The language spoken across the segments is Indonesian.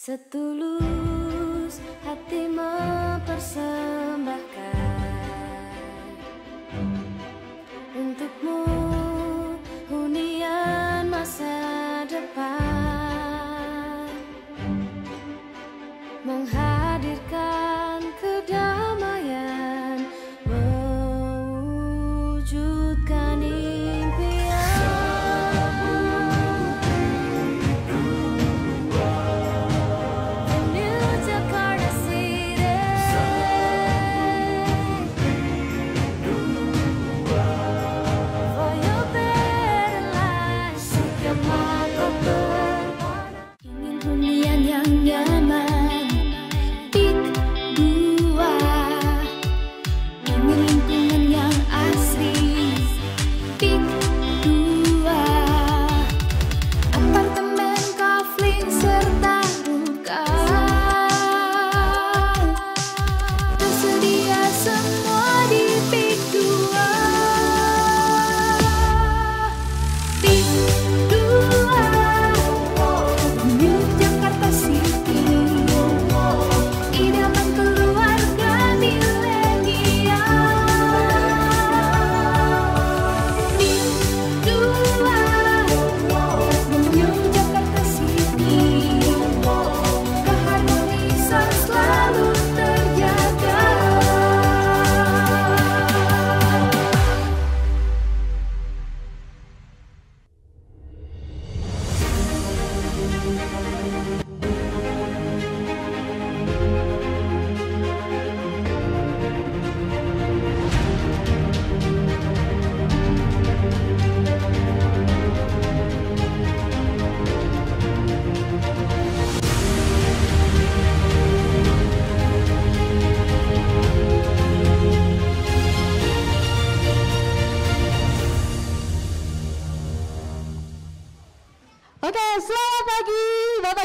Setulus hati mempersembahkan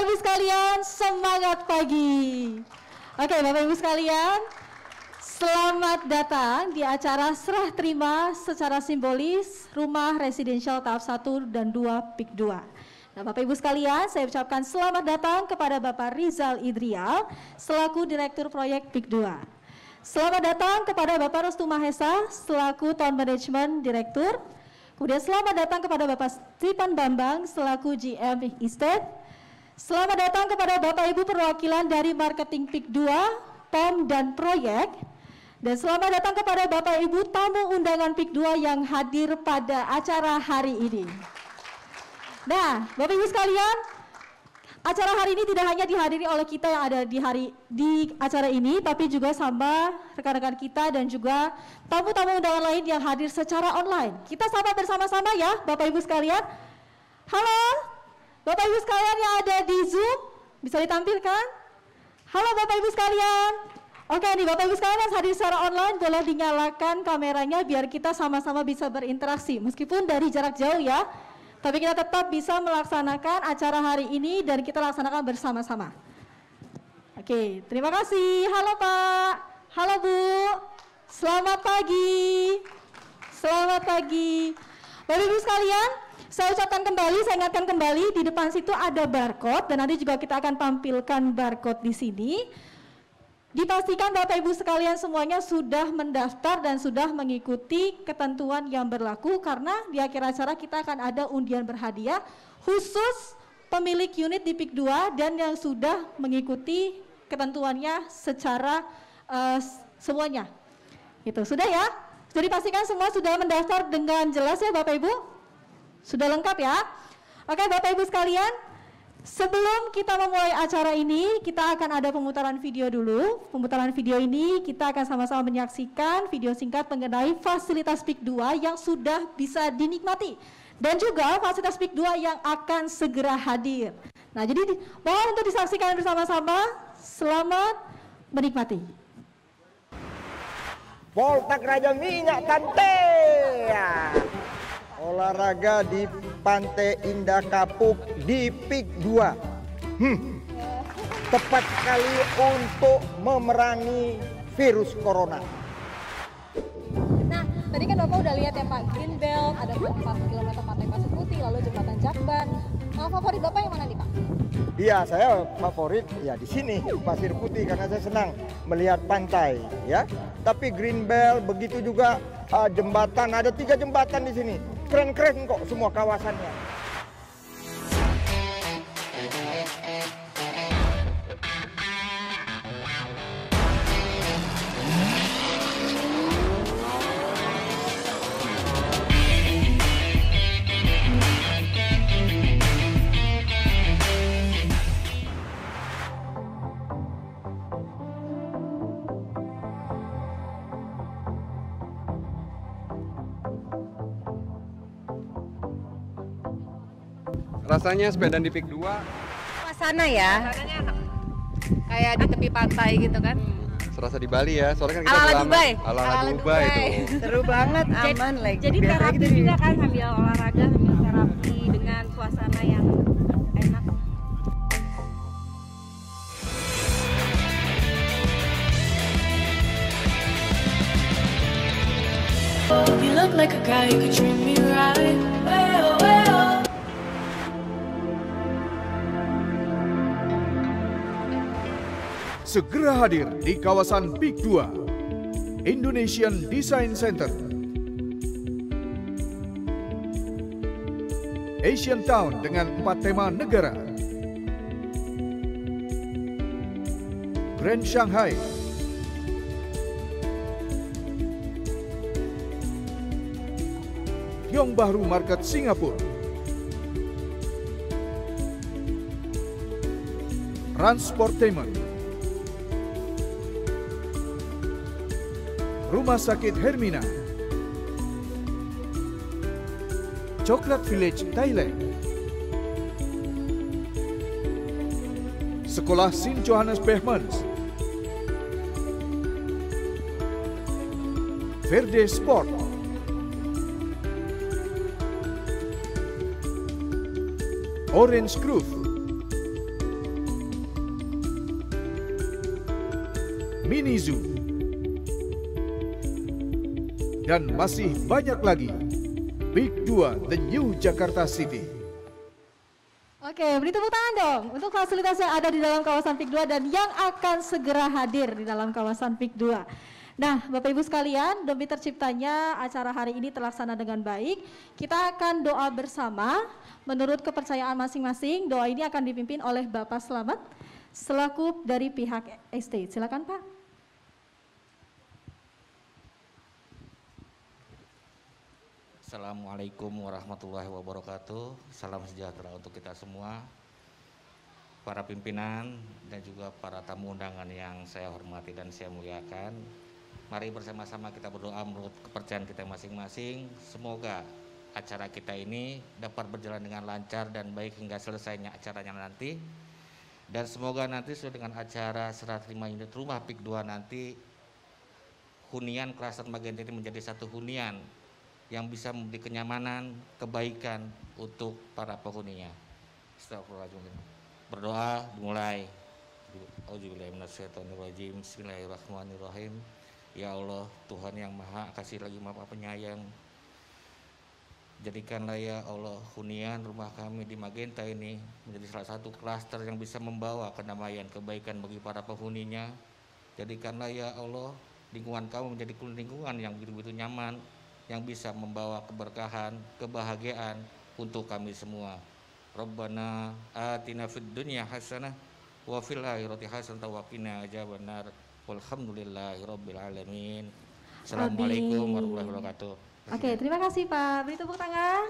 Bapak Ibu sekalian, semangat pagi. Oke, Bapak Ibu sekalian, selamat datang di acara serah terima secara simbolis Rumah Residensial tahap 1 dan 2 PIK 2. Nah, Bapak Ibu sekalian, saya ucapkan selamat datang kepada Bapak Rizal Idrial selaku Direktur Proyek PIK 2. Selamat datang kepada Bapak Restu Mahesa selaku Town Management Direktur. Kemudian selamat datang kepada Bapak Stephen Bambang selaku GM Estate. Selamat datang kepada Bapak Ibu perwakilan dari Marketing PIK 2, POM dan Proyek. Dan selamat datang kepada Bapak Ibu tamu undangan PIK 2 yang hadir pada acara hari ini. Nah, Bapak Ibu sekalian, acara hari ini tidak hanya dihadiri oleh kita yang ada di hari di acara ini, tapi juga sama rekan-rekan kita dan juga tamu-tamu undangan lain yang hadir secara online. Kita sapa bersama-sama ya, Bapak Ibu sekalian. Halo, Bapak Ibu sekalian yang ada di Zoom, bisa ditampilkan? Halo Bapak Ibu sekalian. Oke nih Bapak Ibu sekalian yang hadir secara online boleh dinyalakan kameranya biar kita sama-sama bisa berinteraksi meskipun dari jarak jauh ya. Tapi kita tetap bisa melaksanakan acara hari ini dan kita laksanakan bersama-sama. Oke, terima kasih. Halo Pak. Halo Bu. Selamat pagi. Selamat pagi. Bapak Ibu sekalian, saya ucapkan kembali, saya ingatkan kembali di depan situ ada barcode dan nanti juga kita akan tampilkan barcode di sini. Dipastikan Bapak Ibu sekalian semuanya sudah mendaftar dan sudah mengikuti ketentuan yang berlaku karena di akhir acara kita akan ada undian berhadiah khusus pemilik unit di PIK 2 dan yang sudah mengikuti ketentuannya secara eh, semuanya. Itu sudah ya? Sudah dipastikan semua sudah mendaftar dengan jelas ya Bapak Ibu? Sudah lengkap ya? Oke Bapak Ibu sekalian, Sebelum kita memulai acara ini, kita akan ada pemutaran video dulu. Pemutaran video ini kita akan sama-sama menyaksikan video singkat mengenai fasilitas PIK 2 yang sudah bisa dinikmati dan juga fasilitas PIK 2 yang akan segera hadir. Nah, jadi di- mohon untuk disaksikan bersama-sama. Selamat menikmati. Poltak Raja Minyak Tante. Olahraga di Pantai Indah Kapuk di PIK 2. Hmm. Tepat sekali untuk memerangi virus corona. Nah, tadi kan Bapak udah lihat ya Pak, Green Belt, ada 4 km pantai pasir putih, lalu jembatan Jakban. Oh, favorit Bapak yang mana nih, Pak? Iya, saya favorit ya di sini Pasir Putih karena saya senang melihat pantai, ya. Tapi Greenbelt begitu juga uh, jembatan ada tiga jembatan di sini. Keren-keren kok semua kawasannya. Rasanya sepeda di PIK 2 Suasana ya. Kayak di tepi pantai gitu kan. serasa di Bali ya. Soalnya kan kita udah lama- Dubai. Ala-ala Dubai Dubai. itu. Seru banget, aman lagi. Jadi terapi juga kan sambil olahraga, sambil terapi dengan suasana yang enak. You look like a guy who could treat me right. Segera hadir di kawasan PIK 2, Indonesian Design Center. Asian Town dengan empat tema negara. Grand Shanghai. Yong Bahru Market Singapura. Transportainment. Rumah Sakit Hermina. Coklat Village Thailand. Sekolah St. Johannes Behmans. Verde Sport. Orange Grove. Mini Zoo. Dan masih banyak lagi. Big 2 The New Jakarta City. Oke, beri tepuk tangan dong untuk fasilitas yang ada di dalam kawasan PIK 2 dan yang akan segera hadir di dalam kawasan PIK 2. Nah, Bapak Ibu sekalian, demi terciptanya acara hari ini terlaksana dengan baik, kita akan doa bersama menurut kepercayaan masing-masing. Doa ini akan dipimpin oleh Bapak Selamat selaku dari pihak estate. Silakan Pak. Assalamualaikum warahmatullahi wabarakatuh. Salam sejahtera untuk kita semua. Para pimpinan dan juga para tamu undangan yang saya hormati dan saya muliakan. Mari bersama-sama kita berdoa menurut kepercayaan kita masing-masing. Semoga acara kita ini dapat berjalan dengan lancar dan baik hingga selesainya acaranya nanti. Dan semoga nanti sesuai dengan acara serah terima unit rumah PIK 2 nanti hunian klaster Magenta ini menjadi satu hunian yang bisa memberi kenyamanan, kebaikan untuk para penghuninya. Astagfirullahaladzim. Berdoa dimulai. Bismillahirrahmanirrahim. Ya Allah, Tuhan yang Maha Kasih lagi Maha Penyayang. Jadikanlah ya Allah hunian rumah kami di Magenta ini menjadi salah satu klaster yang bisa membawa kedamaian kebaikan bagi para penghuninya. Jadikanlah ya Allah lingkungan kamu menjadi lingkungan yang begitu-begitu nyaman, yang bisa membawa keberkahan, kebahagiaan untuk kami semua. Rabbana atina fid dunya hasanah wa fil akhirati hasanah wa qina adzabannar. Walhamdulillahi rabbil alamin. Assalamualaikum warahmatullahi wabarakatuh. Oke, terima kasih Pak. Beri tepuk tangan.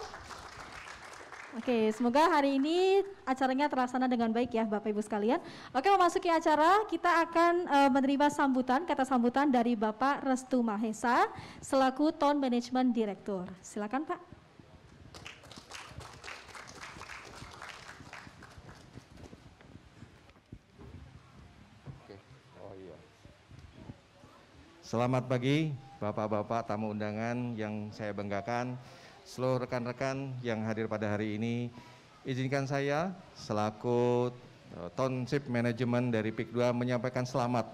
Oke, semoga hari ini acaranya terlaksana dengan baik ya Bapak Ibu sekalian. Oke, memasuki acara kita akan eh, menerima sambutan, kata sambutan dari Bapak Restu Mahesa selaku Town Management Director. Silakan Pak. Selamat pagi Bapak-bapak tamu undangan yang saya banggakan, seluruh rekan-rekan yang hadir pada hari ini. Izinkan saya selaku eh, Township Management dari PIK 2 menyampaikan selamat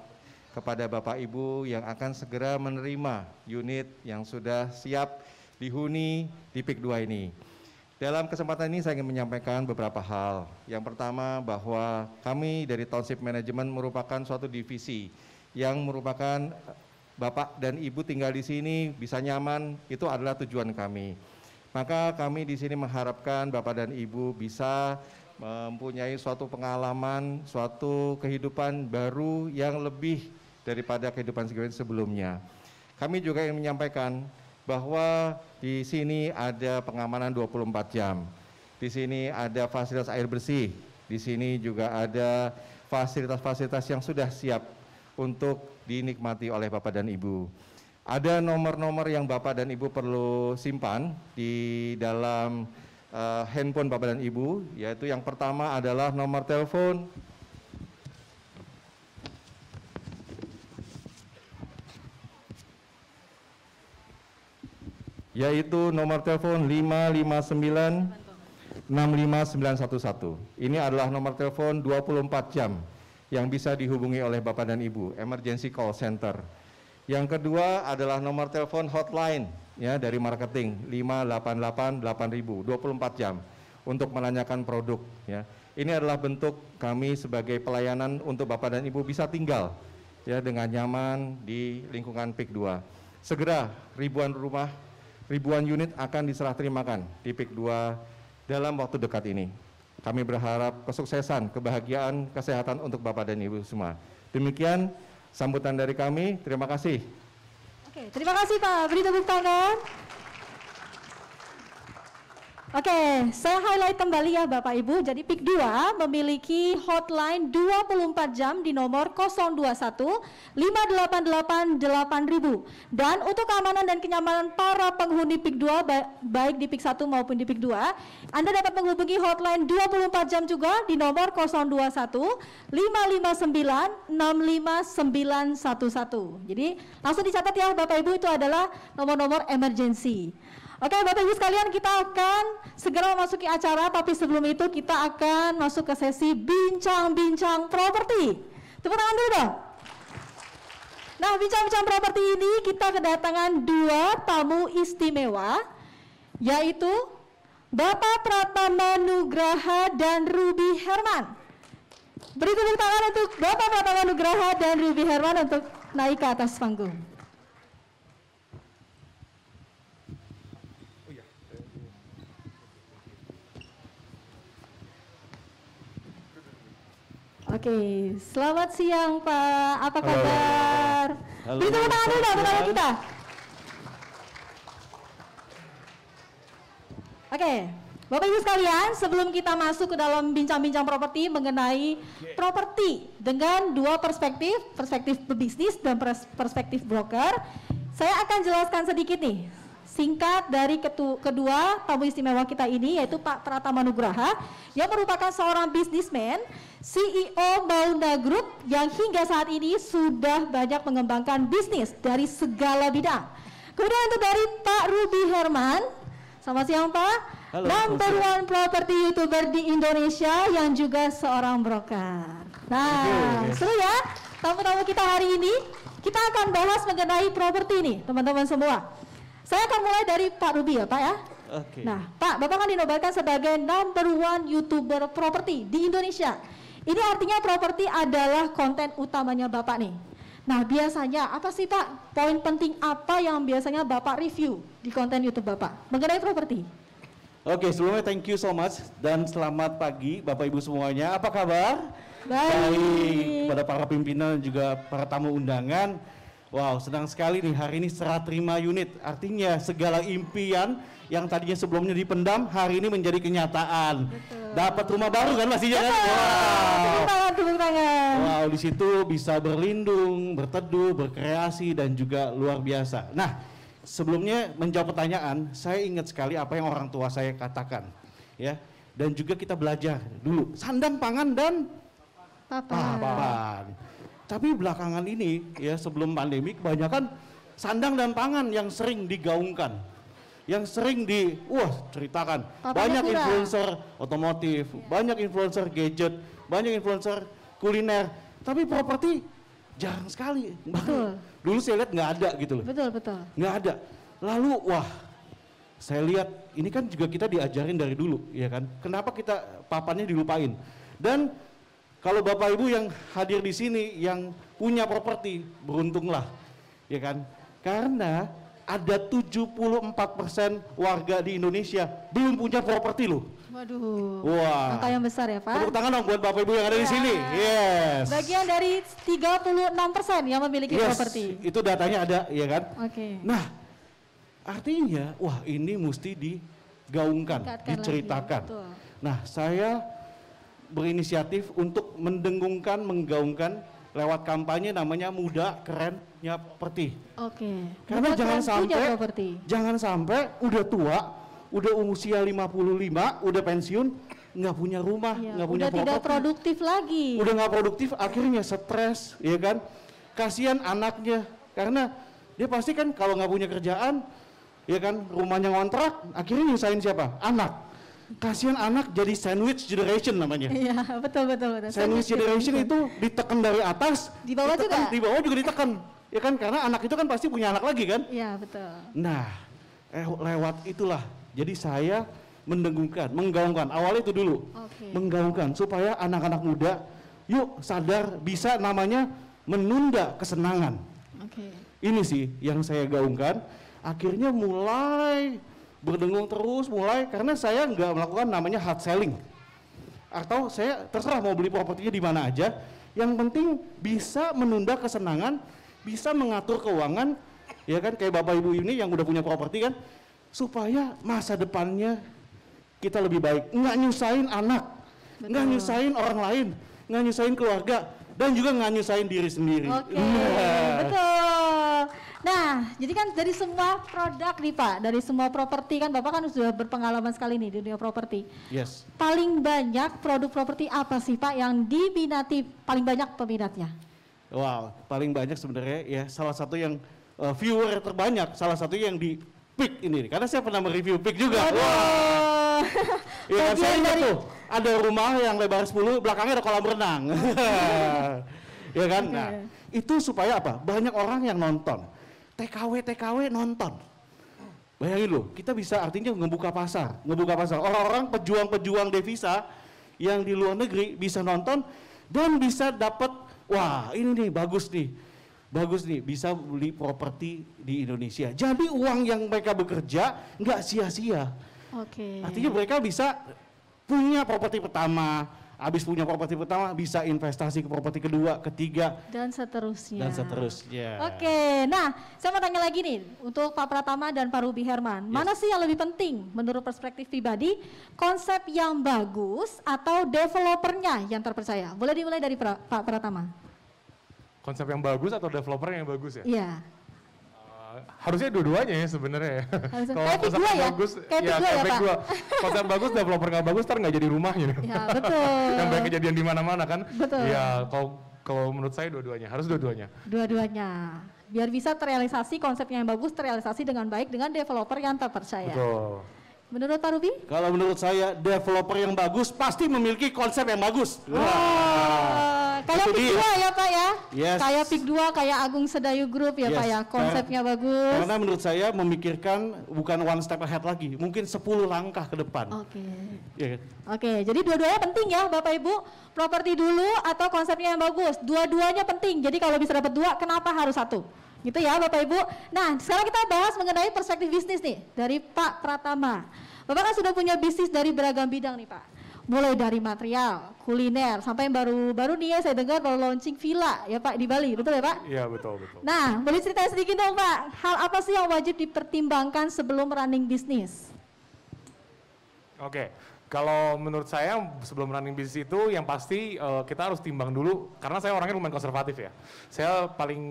kepada Bapak Ibu yang akan segera menerima unit yang sudah siap dihuni di PIK 2 ini. Dalam kesempatan ini saya ingin menyampaikan beberapa hal. Yang pertama bahwa kami dari Township Management merupakan suatu divisi yang merupakan Bapak dan Ibu tinggal di sini bisa nyaman, itu adalah tujuan kami. Maka kami di sini mengharapkan Bapak dan Ibu bisa mempunyai suatu pengalaman, suatu kehidupan baru yang lebih daripada kehidupan sebelumnya. Kami juga ingin menyampaikan bahwa di sini ada pengamanan 24 jam. Di sini ada fasilitas air bersih. Di sini juga ada fasilitas-fasilitas yang sudah siap untuk dinikmati oleh Bapak dan Ibu. Ada nomor-nomor yang Bapak dan Ibu perlu simpan di dalam uh, handphone Bapak dan Ibu, yaitu yang pertama adalah nomor telepon yaitu nomor telepon 559 65911. Ini adalah nomor telepon 24 jam yang bisa dihubungi oleh Bapak dan Ibu, emergency call center. Yang kedua adalah nomor telepon hotline ya dari marketing 588 8000 24 jam untuk menanyakan produk ya. Ini adalah bentuk kami sebagai pelayanan untuk Bapak dan Ibu bisa tinggal ya dengan nyaman di lingkungan PIK 2. Segera ribuan rumah ribuan unit akan diserah terimakan di PIK 2 dalam waktu dekat ini. Kami berharap kesuksesan, kebahagiaan, kesehatan untuk Bapak dan Ibu semua. Demikian sambutan dari kami. Terima kasih. Oke, terima kasih Pak. Beri tepuk tangan. Oke, saya highlight kembali ya Bapak Ibu. Jadi PIK 2 memiliki hotline 24 jam di nomor 021 588 8000. Dan untuk keamanan dan kenyamanan para penghuni PIK 2 baik di PIK 1 maupun di PIK 2, Anda dapat menghubungi hotline 24 jam juga di nomor 021 559 65911. Jadi langsung dicatat ya Bapak Ibu itu adalah nomor-nomor emergency. Oke Bapak Ibu sekalian kita akan segera memasuki acara tapi sebelum itu kita akan masuk ke sesi bincang-bincang properti. Tepuk tangan dulu dong. Nah bincang-bincang properti ini kita kedatangan dua tamu istimewa yaitu Bapak Pratama Nugraha dan Ruby Herman. Beri tepuk tangan untuk Bapak Pratama Nugraha dan Ruby Herman untuk naik ke atas panggung. Oke, selamat siang Pak. Apa kabar? Halo. Beri tepuk tangan dulu teman kita. Oke, Bapak Ibu sekalian, sebelum kita masuk ke dalam bincang-bincang properti mengenai properti dengan dua perspektif, perspektif pebisnis dan perspektif broker, saya akan jelaskan sedikit nih singkat dari ketu, kedua tamu istimewa kita ini yaitu Pak Pratama Nugraha yang merupakan seorang bisnismen CEO Mauna Group yang hingga saat ini sudah banyak mengembangkan bisnis dari segala bidang. Kemudian untuk dari Pak Ruby Herman, selamat siang Pak. Halo, Number one property youtuber di Indonesia yang juga seorang broker. Nah, seru ya tamu-tamu kita hari ini. Kita akan bahas mengenai properti ini, teman-teman semua. Saya akan mulai dari Pak Ruby ya Pak ya. Oke. Nah Pak, Bapak kan dinobatkan sebagai number one YouTuber properti di Indonesia. Ini artinya properti adalah konten utamanya Bapak nih. Nah biasanya apa sih Pak poin penting apa yang biasanya Bapak review di konten YouTube Bapak mengenai properti? Oke, sebelumnya thank you so much dan selamat pagi Bapak Ibu semuanya. Apa kabar? Baik. Baik pada para pimpinan dan juga para tamu undangan. Wow, senang sekali nih hari ini serah terima unit. Artinya segala impian yang tadinya sebelumnya dipendam hari ini menjadi kenyataan. Dapat rumah baru kan pastinya kan? Wow. Tepuk tangan, Wow, di situ bisa berlindung, berteduh, berkreasi dan juga luar biasa. Nah, sebelumnya menjawab pertanyaan, saya ingat sekali apa yang orang tua saya katakan, ya. Dan juga kita belajar dulu sandang, pangan dan papan. papan. Tapi belakangan ini ya sebelum pandemi kebanyakan sandang dan pangan yang sering digaungkan. Yang sering di wah ceritakan banyak kurang? influencer otomotif, ya. banyak influencer gadget, banyak influencer kuliner, tapi properti jarang sekali. Betul. Dulu saya lihat nggak ada gitu loh. Betul, betul. Nggak ada. Lalu wah saya lihat ini kan juga kita diajarin dari dulu, ya kan? Kenapa kita papannya dilupain? Dan kalau Bapak Ibu yang hadir di sini yang punya properti, beruntunglah, ya kan? Karena ada 74% warga di Indonesia belum punya properti loh. Waduh. Wah. Angka yang besar ya, Pak. Tepuk tangan dong buat Bapak Ibu yang ada di Ya. sini. Yes. Bagian dari 36% yang memiliki Yes, properti. Itu datanya ada, ya kan? Oke. Nah, artinya, wah ini mesti digaungkan, Tingkatkan diceritakan. lagi, betul. Nah, saya berinisiatif untuk mendengungkan, menggaungkan lewat kampanye namanya Muda Kerennya Properti. Oke. Karena Buat jangan sampai jangan sampai udah tua, udah usia 55, udah pensiun, nggak punya rumah, Ya, nggak punya udah tidak produktif lagi. udah nggak produktif akhirnya stres ya kan kasihan anaknya karena dia pasti kan kalau nggak punya kerjaan ya kan rumahnya ngontrak akhirnya nyusahin siapa anak kasihan anak jadi sandwich generation namanya Iya, betul betul betul. sandwich generation itu ditekan dari atas Di bawah ditekan, juga? di bawah juga ditekan ya kan karena anak itu kan pasti punya anak lagi kan Iya, betul. Nah, eh, lewat itulah. Jadi saya mendengungkan, menggaungkan. Awal itu dulu, Oke. menggaungkan supaya anak-anak muda, yuk sadar bisa namanya menunda kesenangan. Oke. Ini sih yang saya gaungkan. Akhirnya mulai berdengung terus, mulai karena saya nggak melakukan namanya hard selling. Atau saya terserah mau beli propertinya di mana aja. Yang penting bisa menunda kesenangan, bisa mengatur keuangan, ya kan kayak bapak ibu ini yang udah punya properti kan, supaya masa depannya kita lebih baik. Nggak nyusahin anak, nggak Betul. nyusahin orang lain, nggak nyusahin keluarga, dan juga nggak nyusahin diri sendiri. Oke, Nah. betul. Jadi kan dari semua produk nih Pak, dari semua properti kan Bapak kan sudah berpengalaman sekali nih di dunia properti. Yes. Paling banyak produk properti apa sih Pak yang diminati paling banyak peminatnya? Wow, paling banyak sebenarnya ya salah satu yang uh, viewer terbanyak, salah satu yang di Pick ini, karena saya pernah mereview Pick juga. Wah, ya kan saya ingat tuh, ada rumah yang lebar 10, belakangnya ada kolam renang. ya kan? Nah, itu supaya apa? Banyak orang yang nonton. TKW TKW nonton. Bayangin loh, kita bisa artinya ngebuka pasar, ngebuka pasar. Orang-orang pejuang-pejuang devisa yang di luar negeri bisa nonton dan bisa dapat, wah ini nih bagus nih, bagus nih bisa beli properti di Indonesia. Jadi uang yang mereka bekerja nggak sia-sia. Oke. Artinya mereka bisa punya properti pertama, habis punya properti pertama bisa investasi ke properti kedua, ketiga, Dan seterusnya. dan seterusnya. Oke, nah saya mau tanya lagi nih untuk Pak Pratama dan Pak Ruby Herman, mana sih yang lebih penting menurut perspektif pribadi, konsep yang bagus atau developernya yang terpercaya? Boleh dimulai dari Pra- Pak Pratama. Konsep yang bagus atau developer yang bagus ya? Iya. Harusnya dua-duanya ya sebenarnya ya. Harusnya. Kalau dua ya? bagus, Kayak ya, Pick Pak? dua. Konsep bagus, developer nggak bagus, ntar nggak jadi rumahnya. Ya, betul. yang banyak kejadian di mana-mana kan. Betul. Ya kalau kalau menurut saya dua-duanya, harus dua-duanya. Dua-duanya. Biar bisa terrealisasi konsepnya yang bagus, terrealisasi dengan baik dengan developer yang terpercaya. Betul. Menurut Pak Ruby? Kalau menurut saya developer yang bagus pasti memiliki konsep yang bagus. Eh, kayak Pick dia. 2 ya Pak ya? Yes. Kayak Pick 2, kayak Agung Sedayu Group ya Yes. Pak ya? Konsepnya bagus. Karena menurut saya memikirkan bukan one step ahead lagi, mungkin 10 langkah ke depan. Oke. Ya kan? Oke, jadi dua-duanya penting ya Bapak Ibu. Properti dulu atau konsepnya yang bagus. Dua-duanya penting. Jadi kalau bisa dapat dua, kenapa harus satu? Gitu ya Bapak Ibu. Nah, sekarang kita bahas mengenai perspektif bisnis nih dari Pak Pratama. Bapak kan sudah punya bisnis dari beragam bidang nih Pak. Mulai dari material, kuliner, sampai yang baru-baru nih ya saya dengar baru launching villa ya Pak di Bali, betul ya Pak? Iya betul betul. Nah, boleh cerita sedikit dong Pak, hal apa sih yang wajib dipertimbangkan sebelum running bisnis? Oke, kalau menurut saya sebelum running bisnis itu yang pasti eh, kita harus timbang dulu karena saya orangnya lumayan konservatif ya. Saya paling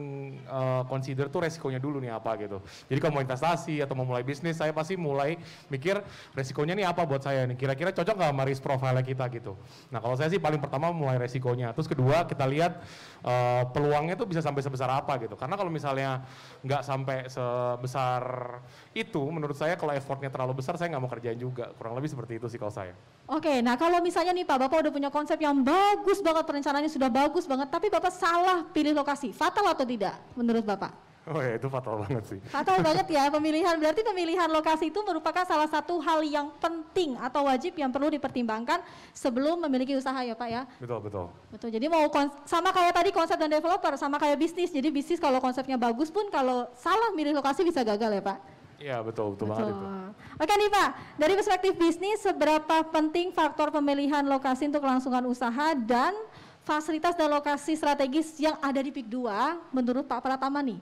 eh, consider tuh resikonya dulu nih apa gitu. Jadi kalau mau investasi atau mau mulai bisnis saya pasti mulai mikir resikonya nih apa buat saya nih. Kira-kira cocok nggak sama risk profile kita gitu. Nah kalau saya sih paling pertama mulai resikonya. Terus kedua kita lihat eh, peluangnya tuh bisa sampai sebesar apa gitu. Karena kalau misalnya nggak sampai sebesar itu menurut saya kalau effortnya terlalu besar saya nggak mau kerjain juga. Kurang lebih seperti itu sih kalau saya. Oke, nah kalau misalnya nih Pak, Bapak udah punya konsep yang bagus banget, perencanaannya sudah bagus banget, tapi Bapak salah pilih lokasi, fatal atau tidak menurut Bapak? Oh ya itu fatal banget sih. Fatal banget ya pemilihan. Berarti pemilihan lokasi itu merupakan salah satu hal yang penting atau wajib yang perlu dipertimbangkan sebelum memiliki usaha ya Pak ya. Betul betul. Betul. Jadi mau sama kayak tadi konsep dan developer, sama kayak bisnis. Jadi bisnis kalau konsepnya bagus pun kalau salah milih lokasi bisa gagal ya Pak. Iya betul betul, banget itu. Oke nih Pak, dari perspektif bisnis seberapa penting faktor pemilihan lokasi untuk kelangsungan usaha dan fasilitas dan lokasi strategis yang ada di PIK 2 menurut Pak Pratama nih?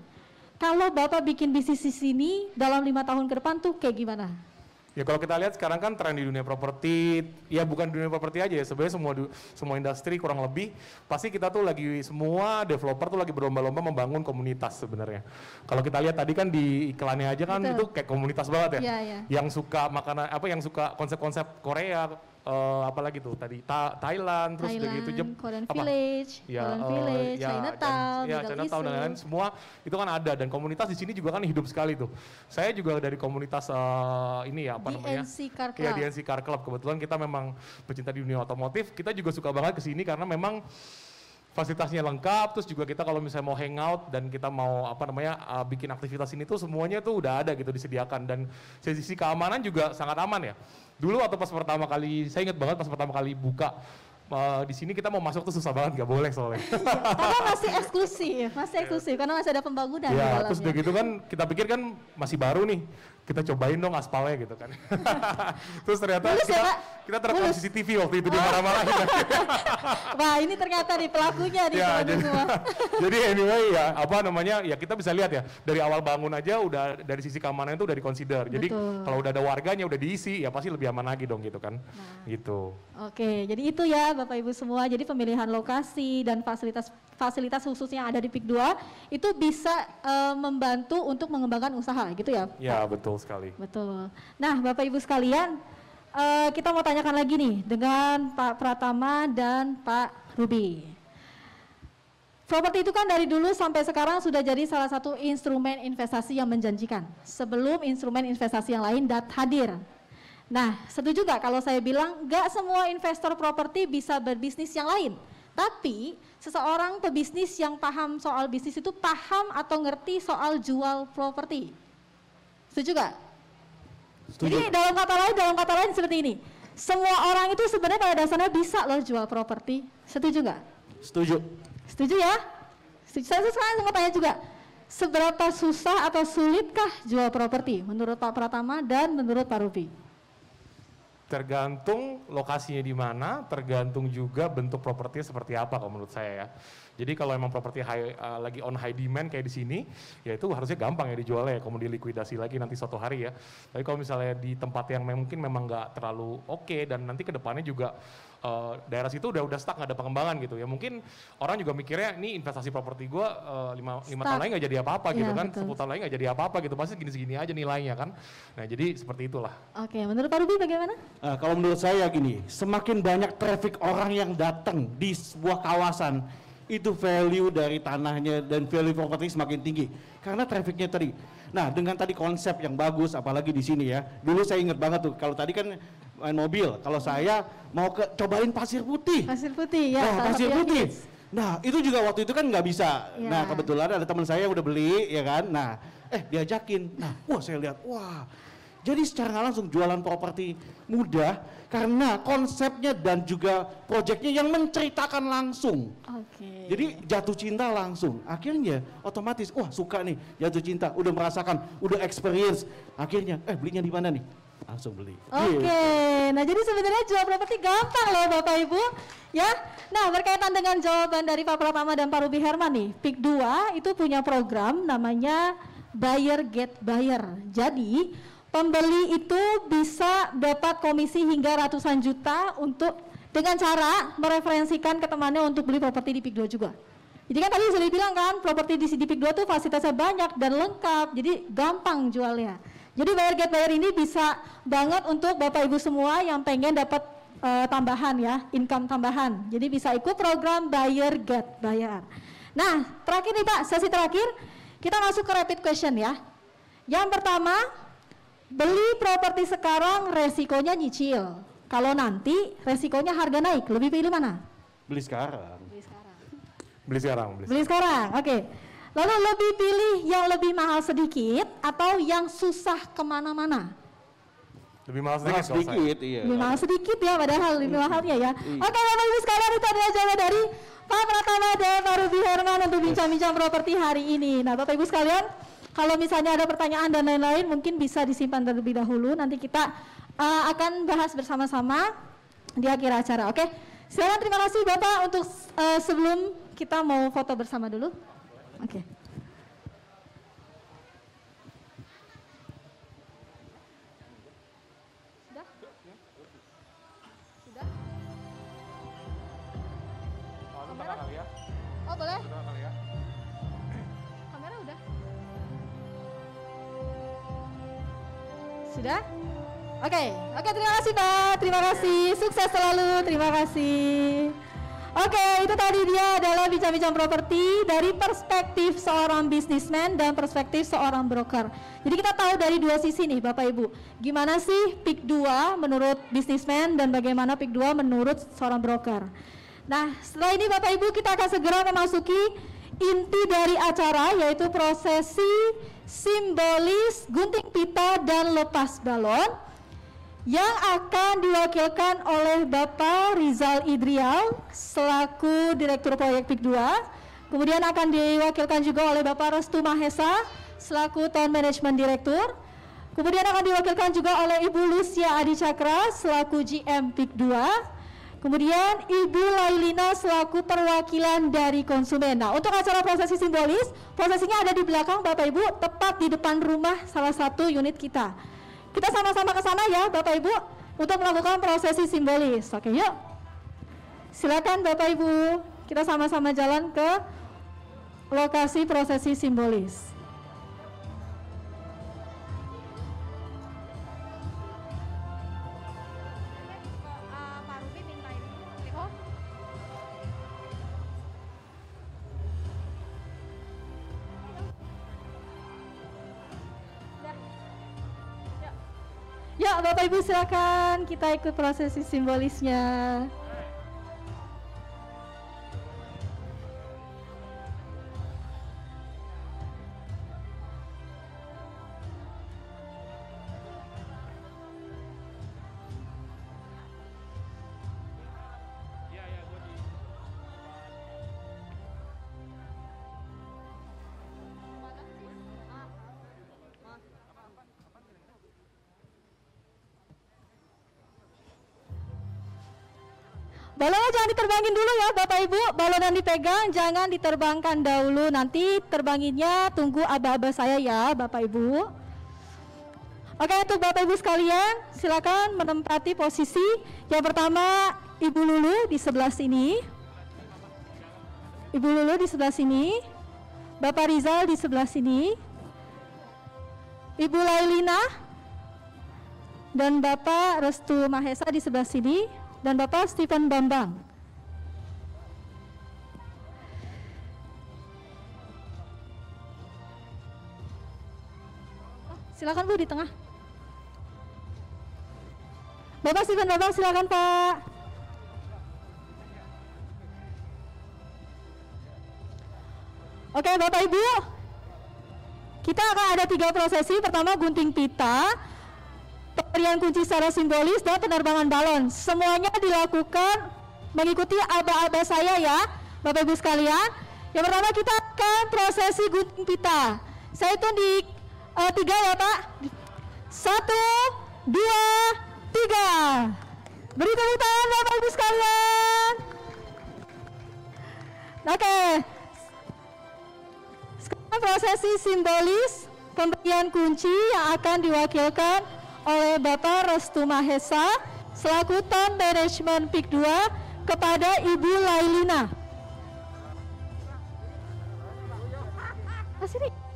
Kalau Bapak bikin bisnis di sini dalam lima tahun ke depan tuh kayak gimana? Ya kalau kita lihat sekarang kan tren di dunia properti, ya bukan dunia properti aja ya, sebenarnya semua semua industri kurang lebih pasti kita tuh lagi semua developer tuh lagi berlomba-lomba membangun komunitas sebenarnya. Kalau kita lihat tadi kan di iklannya aja kan Betul. itu kayak komunitas banget ya. Iya, iya. Yang suka makanan apa yang suka konsep-konsep Korea eh, apalagi tuh tadi Ta- Thailand terus gitu Thailand, Jep- Korean apa? Village, Ya, Korean eh, Village, ya, Chinatown, ya, Chinatown dan lain-lain semua itu kan ada dan komunitas di sini juga kan hidup sekali tuh. Saya juga dari komunitas eh, ini ya apa namanya? DNC Car Iya, Club. DNC Car Club. Kebetulan kita memang pecinta di dunia otomotif. Kita juga suka banget ke sini karena memang fasilitasnya lengkap. Terus juga kita kalau misalnya mau hangout dan kita mau apa namanya uh, bikin aktivitas ini tuh semuanya tuh udah ada gitu disediakan dan sisi keamanan juga sangat aman ya. Dulu atau pas pertama kali, saya ingat banget pas pertama kali buka uh, di sini kita mau masuk tuh susah banget, nggak boleh soalnya. Karena masih eksklusif, masih eksklusif karena masih ada pembangunan Ya, terus udah gitu kan kita pikir kan masih baru nih. Kita cobain dong aspalnya gitu kan. terus ternyata Mulus ya, kita, Pak? kita terekam Mulus. CCTV waktu itu dia marah-marahin. Wah ini ternyata nih pelakunya nih ya, jadi, semua. jadi anyway ya apa namanya ya kita bisa lihat ya dari awal bangun aja udah dari sisi keamanan itu udah di consider. Jadi kalau udah ada warganya udah diisi ya pasti lebih aman lagi dong gitu kan. Nah. Gitu. Oke, jadi itu ya Bapak Ibu semua. Jadi pemilihan lokasi dan fasilitas fasilitas khusus yang ada di PIK 2 itu bisa eh, membantu untuk mengembangkan usaha gitu ya. Ya betul sekali. Betul. Nah, Bapak Ibu sekalian, eh, kita mau tanyakan lagi nih dengan Pak Pratama dan Pak Ruby. Properti itu kan dari dulu sampai sekarang sudah jadi salah satu instrumen investasi yang menjanjikan. Sebelum instrumen investasi yang lain dat hadir. Nah, setuju gak kalau saya bilang gak semua investor properti bisa berbisnis yang lain. Tapi seseorang pebisnis yang paham soal bisnis itu paham atau ngerti soal jual properti. Setuju gak? Jadi dalam kata lain, dalam kata lain seperti ini. Semua orang itu sebenarnya pada dasarnya bisa loh jual properti. Setuju nggak? Setuju. Setuju ya? Setuju. Saya sekarang mau tanya juga. Seberapa susah atau sulitkah jual properti menurut Pak Pratama dan menurut Pak Ruby? Tergantung lokasinya di mana, tergantung juga bentuk propertinya seperti apa kalau menurut saya ya. Jadi kalau emang properti uh, lagi on high demand kayak di sini, ya itu harusnya gampang ya dijualnya ya, kemudian dilikuidasi lagi nanti suatu hari ya. Tapi kalau misalnya di tempat yang mungkin memang nggak terlalu oke dan nanti ke depannya juga uh, daerah situ udah udah stuck nggak ada pengembangan gitu ya. Mungkin orang juga mikirnya ini investasi properti gua uh, lima, lima tahun lagi nggak jadi apa-apa gitu Iya, kan, betul. 10 tahun lagi nggak jadi apa-apa gitu, pasti segini-segini aja nilainya kan. Nah jadi seperti itulah. Oke, menurut Pak Ruby bagaimana? Nah, kalau menurut saya gini, semakin banyak traffic orang yang datang di sebuah kawasan, itu value dari tanahnya dan value properti semakin tinggi karena trafficnya tadi. Nah, dengan tadi konsep yang bagus, apalagi di sini ya. Dulu saya ingat banget tuh, kalau tadi kan main mobil, kalau saya mau ke cobain pasir putih. Pasir putih ya. Nah, pasir putih. hits. Nah, itu juga waktu itu kan nggak bisa. Ya. Nah, kebetulan ada teman saya yang udah beli, ya kan. Nah, eh diajakin. Nah, wah saya lihat, wah. Jadi secara nggak langsung jualan properti mudah karena konsepnya dan juga proyeknya yang menceritakan langsung. Oke. Jadi jatuh cinta langsung. Akhirnya otomatis, wah suka nih jatuh cinta, udah merasakan, udah experience. Akhirnya, eh belinya di mana nih? Langsung beli. Oke, Gitu. nah jadi sebenarnya jual properti gampang loh Bapak Ibu, ya. Nah berkaitan dengan jawaban dari Pak Pratama dan Pak Ruby Herman nih, PIK 2 itu punya program namanya Buyer Get Buyer. Jadi pembeli itu bisa dapat komisi hingga ratusan juta untuk dengan cara mereferensikan ke temannya untuk beli properti di PIK 2 juga. Jadi kan tadi sudah dibilang kan, properti di PIK 2 tuh fasilitasnya banyak dan lengkap, jadi gampang jualnya. Jadi buyer get buyer ini bisa banget untuk Bapak Ibu semua yang pengen dapat eh, tambahan ya, income tambahan. Jadi bisa ikut program buyer get buyer. Nah, terakhir nih Pak, sesi terakhir kita masuk ke rapid question ya. Yang pertama, beli properti sekarang resikonya nyicil. Kalau nanti resikonya harga naik, lebih pilih mana? Beli sekarang. Beli sekarang. Beli Beli sekarang, oke. Lalu lebih pilih yang lebih mahal sedikit atau yang susah ke mana-mana? Lebih mahal sedikit, Mahal sedikit, iya. Lebih mahal sedikit ya, padahal lebih mahalnya ya. Oke, Bapak Ibu sekalian itu adalah jawaban dari Pak Pratama dan Pak Ruby Herman untuk bincang-bincang properti hari ini. Nah, Bapak Ibu sekalian, kalau misalnya ada pertanyaan dan lain-lain mungkin bisa disimpan terlebih dahulu. Nanti kita uh, akan bahas bersama-sama di akhir acara. Oke, silakan terima kasih Bapak untuk uh, sebelum kita mau foto bersama dulu. Oke. Oh, Sudah? Oke, oke terima kasih Pak, terima kasih, sukses selalu, terima kasih. Oke, itu tadi dia adalah bincang-bincang properti dari perspektif seorang bisnismen dan perspektif seorang broker. Jadi kita tahu dari dua sisi nih Bapak Ibu. Gimana sih PIK 2 menurut bisnismen dan bagaimana PIK 2 menurut seorang broker. Nah, setelah ini Bapak Ibu kita akan segera memasuki inti dari acara yaitu prosesi simbolis gunting pita dan lepas balon yang akan diwakilkan oleh Bapak Rizal Idrial selaku Direktur Proyek PIK 2. Kemudian akan diwakilkan juga oleh Bapak Restu Mahesa selaku Town Management Direktur. Kemudian akan diwakilkan juga oleh Ibu Lucia Adi Cakra selaku GM PIK 2. Kemudian Ibu Lailina selaku perwakilan dari konsumen. Nah, untuk acara prosesi simbolis, prosesinya ada di belakang Bapak Ibu, tepat di depan rumah salah satu unit kita. Kita sama-sama ke sana ya, Bapak Ibu, untuk melakukan prosesi simbolis. Oke, yuk. Silakan Bapak Ibu, kita sama-sama jalan ke lokasi prosesi simbolis. Ya, Bapak Ibu silakan kita ikut prosesi simbolisnya. Jangan diterbangin dulu ya Bapak Ibu, balon yang dipegang jangan diterbangkan dahulu, nanti terbanginnya tunggu aba-aba saya ya Bapak Ibu. Oke untuk Bapak Ibu sekalian silakan menempati posisi yang pertama Ibu Lulu di sebelah sini. Ibu Lulu di sebelah sini. Bapak Rizal di sebelah sini. Ibu Lailina dan Bapak Restu Mahesa di sebelah sini dan Bapak Stephen Bambang. Silakan Bu di tengah. Bapak Stephen Bambang silakan Pak. Oke Bapak Ibu, kita akan ada tiga prosesi. Pertama gunting pita, pemberian kunci secara simbolis dan penerbangan balon. Semuanya dilakukan mengikuti aba-aba saya ya, Bapak Ibu sekalian. Yang pertama kita akan prosesi gunting pita. Saya hitung di eh, tiga ya Pak. Satu, dua, tiga. Beri tepuk tangan Bapak Ibu sekalian. Oke. Sekarang prosesi simbolis pemberian kunci yang akan diwakilkan oleh Bapak Restu Mahesa selaku Town Management PIK 2 kepada Ibu Lailina. Kasih nih.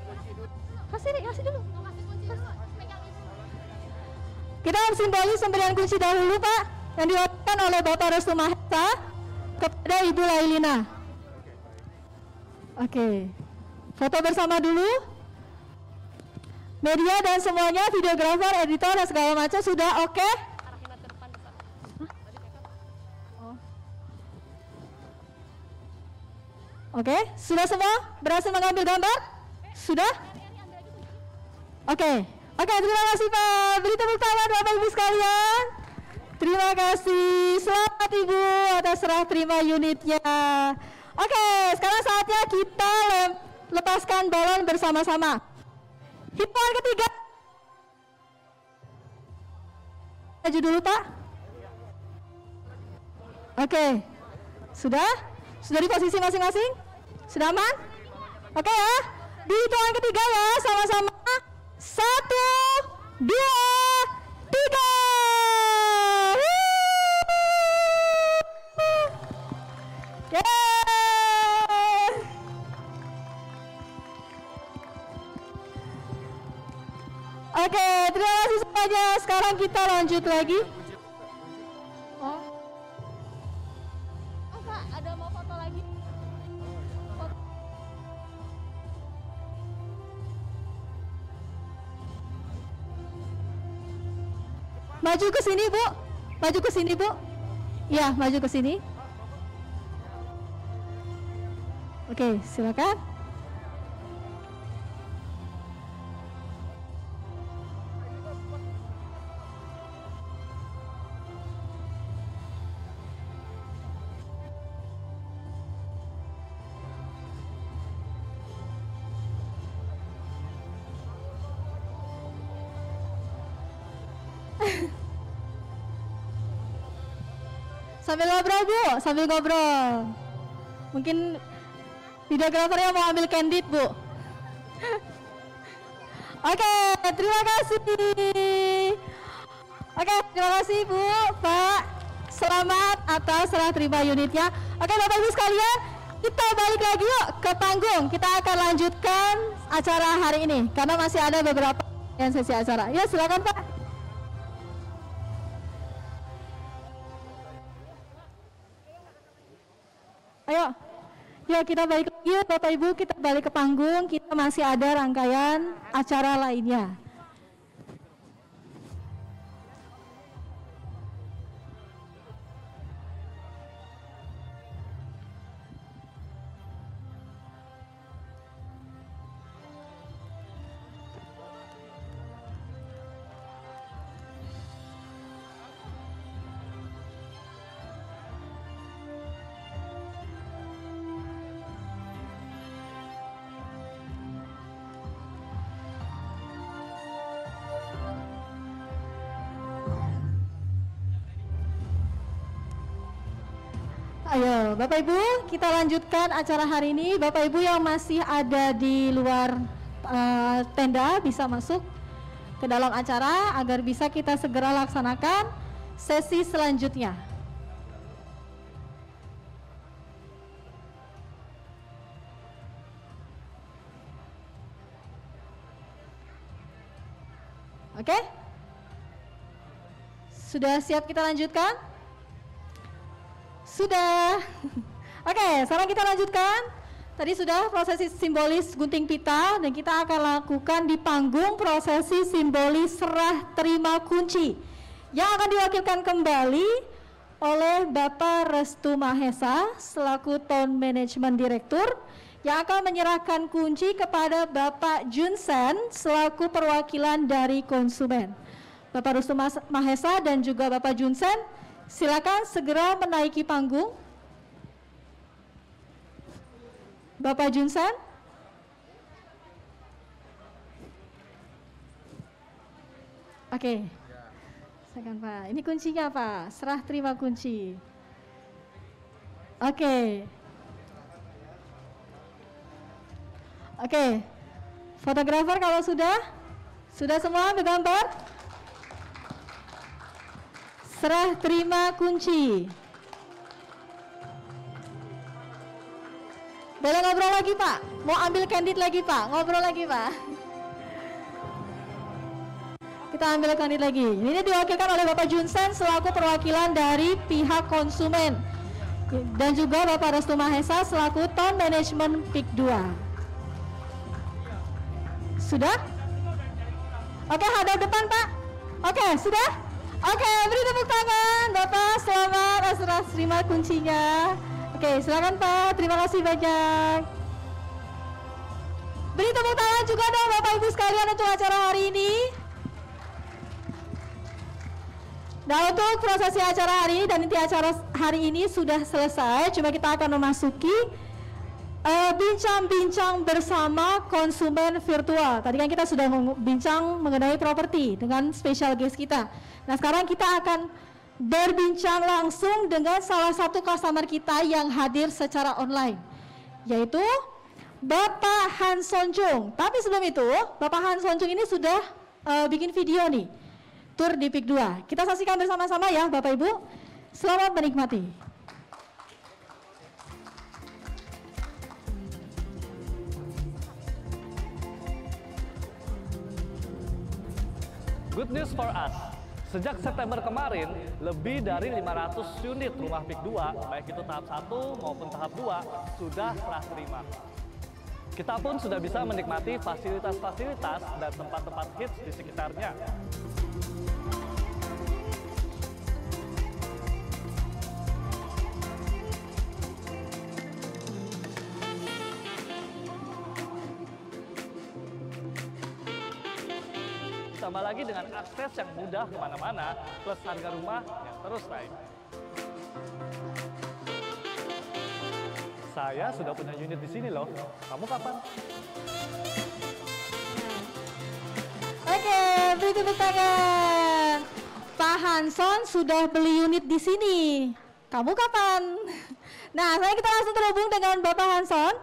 Kasih nih, kasih dulu. Kita simbolis pemberian kunci dahulu Pak yang diwakilkan oleh Bapak Restu Mahesa kepada Ibu Lailina. Oke. Foto bersama dulu. Media dan semuanya, videografer, editor dan segala macam sudah oke? Oh. Oke, sudah semua berhasil mengambil gambar? Sudah? Oke, oke terima kasih Pak. Beri tepuk tangan Bapak Ibu sekalian. Terima kasih. Selamat Ibu atas serah terima unitnya. Oke, sekarang saatnya kita lepaskan balon bersama-sama. Hitungan ketiga. Maju dulu Pak. Oke, sudah? Sudah di posisi masing-masing? Sudah aman? Oke ya, di hitungan ketiga ya, sama-sama. Satu, dua, tiga. Oke, terima kasih semuanya. Sekarang kita lanjut lagi. Maju ke sini, Bu. Maju ke sini, Bu. Iya, maju ke sini. Oke, silakan. Sambil ngobrol Bu, sambil ngobrol. Mungkin videografernya mau ambil candid Bu. Oke, terima kasih. Oke, terima kasih Bu, Pak. Selamat atas serah terima unitnya. Oke, Bapak Ibu sekalian, kita balik lagi yuk ke panggung. Kita akan lanjutkan acara hari ini karena masih ada beberapa yang sesi acara. Ya, silakan Pak. Yuk kita balik lagi yuk, Bapak Ibu, kita balik ke panggung, kita masih ada rangkaian acara lainnya. Bapak Ibu, kita lanjutkan acara hari ini. Bapak Ibu yang masih ada di luar eh, tenda bisa masuk ke dalam acara agar bisa kita segera laksanakan sesi selanjutnya. Oke? Sudah siap kita lanjutkan? Sudah. Oke, sekarang kita lanjutkan. Tadi sudah prosesi simbolis gunting pita dan kita akan lakukan di panggung prosesi simbolis serah terima kunci yang akan diwakilkan kembali oleh Bapak Restu Mahesa selaku Town Management Director yang akan menyerahkan kunci kepada Bapak Junsen selaku perwakilan dari konsumen. Bapak Restu Mahesa dan juga Bapak Junsen Silakan segera menaiki panggung. Bapak Junsen. Oke. Silakan Pak. Ini kuncinya Pak. Serah terima kunci. Oke. Oke. Fotografer kalau sudah? Sudah semua bergambar? Serah terima kunci. Boleh ngobrol lagi Pak? Mau ambil candid lagi Pak? Ngobrol lagi Pak? Kita ambil candid lagi. Ini diwakilkan oleh Bapak Junsen selaku perwakilan dari pihak konsumen. Dan juga Bapak Restu Mahesa selaku Town Management PIK 2. Sudah? Oke, hadap depan Pak. Oke, sudah? Oke, beri tepuk tangan Bapak, selamat atas terima kuncinya. Oke, Oke, silakan Pak. Terima kasih banyak. Beri tepuk tangan juga dong Bapak Ibu sekalian untuk acara hari ini. Nah untuk prosesi acara hari ini dan inti acara hari ini sudah selesai. Cuma kita akan memasuki eh, bincang-bincang bersama konsumen virtual. Tadi kan kita sudah bincang mengenai properti dengan special guest kita. Nah sekarang kita akan berbincang langsung dengan salah satu customer kita yang hadir secara online, yaitu Bapak Han Sonjung. Tapi sebelum itu, Bapak Han Sonjung ini sudah uh, bikin video nih, tur di PIK 2. Kita saksikan bersama-sama ya Bapak Ibu. Selamat menikmati. Good news for us. Sejak September kemarin, lebih dari 500 unit rumah PIK 2, baik itu tahap 1 maupun tahap 2, sudah serah terima. Kita pun sudah bisa menikmati fasilitas-fasilitas dan tempat-tempat hits di sekitarnya. Ditambah lagi dengan akses yang mudah ke mana-mana, plus harga rumah yang terus naik. Saya sudah punya unit di sini loh. Kamu kapan? Oke, beri tepuk tangan. Pak Hanson sudah beli unit di sini. Kamu kapan? Nah, saya kita langsung terhubung dengan Bapak Hanson.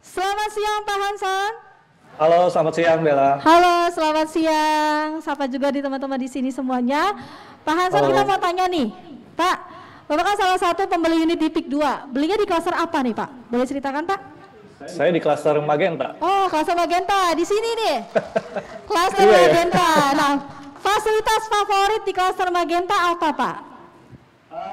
Selamat siang Pak Hanson. Halo, selamat siang Bella. Halo, selamat siang. Sapa juga di teman-teman di sini semuanya. Pak Hanson, Halo. kita mau tanya nih. Pak, Bapak kan salah satu pembeli unit di PIK 2. Belinya di klaster apa nih, Pak? Boleh ceritakan, Pak? Saya di klaster Magenta. Oh, klaster Magenta. Di sini nih. Klaster Iya, ya. Magenta. Nah, fasilitas favorit di klaster Magenta apa, Pak?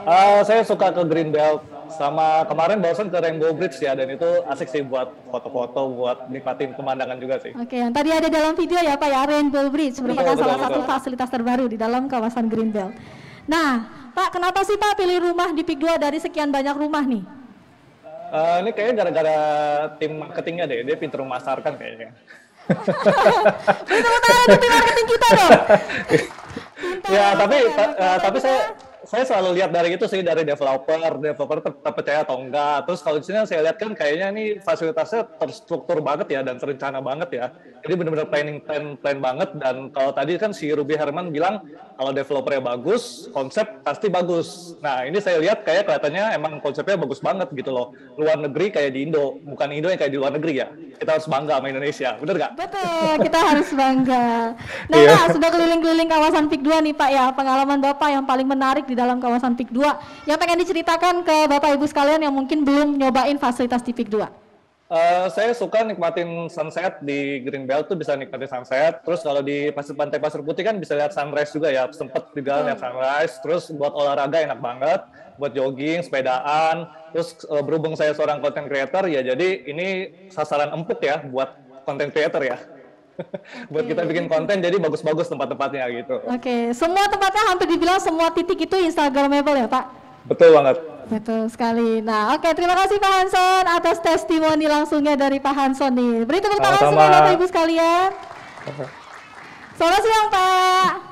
Ah, saya suka ke Green Belt sama kemarin barusan ke Rainbow Bridge ya dan itu asik sih buat foto-foto, buat nikmatin pemandangan juga sih. Oke, yang tadi ada dalam video ya Pak ya, Rainbow Bridge merupakan Betul, salah betul, satu betul. fasilitas terbaru di dalam kawasan Greenbelt. Nah, Pak, kenapa sih Pak pilih rumah di PIK 2 dari sekian banyak rumah nih? Ah, ini kayaknya gara-gara tim marketingnya deh, dia pinter memasarkan kayaknya. Tangan untuk tim marketing kita dong. ya tapi ta- eh, tapi saya saya selalu lihat dari itu sih dari developer developer ter- terpercaya atau enggak. Terus kalau di sini saya lihat kan kayaknya ini fasilitasnya terstruktur banget ya dan terencana banget ya. Jadi benar-benar planning plan plan banget. Dan kalau tadi kan si Ruby Herman bilang kalau developernya bagus konsep pasti bagus. Nah ini saya lihat kayak kelihatannya emang konsepnya bagus banget gitu loh. Luar negeri kayak di Indo bukan Indo yang kayak di luar negeri ya. Kita harus bangga sama Indonesia bener nggak? Betul, kita harus bangga. Nah, Iya. Pak, sudah keliling-keliling kawasan PIK 2 nih Pak ya, pengalaman Bapak yang paling menarik di dalam kawasan PIK 2 yang pengen diceritakan ke Bapak Ibu sekalian yang mungkin belum nyobain fasilitas di PIK 2. Eh, saya suka nikmatin sunset di Greenbelt tuh bisa nikmatin sunset. Terus kalau di pasir pantai Pasir Putih kan bisa lihat sunrise juga ya. Sempet juga lihat sunrise. Terus buat olahraga enak banget. Buat jogging, sepedaan. Terus eh, berhubung saya seorang content creator ya jadi ini sasaran empuk ya buat content creator ya. buat kita bikin konten jadi bagus-bagus tempat-tempatnya gitu. Oke, semua tempatnya hampir dibilang semua titik itu Instagramable ya Pak? Betul banget. Betul sekali. Nah, oke terima kasih Pak Hanson atas testimoni langsungnya dari Pak Hanson nih. Beri tepuk tangan semua Bapak Ibu sekalian. Selamat siang Pak.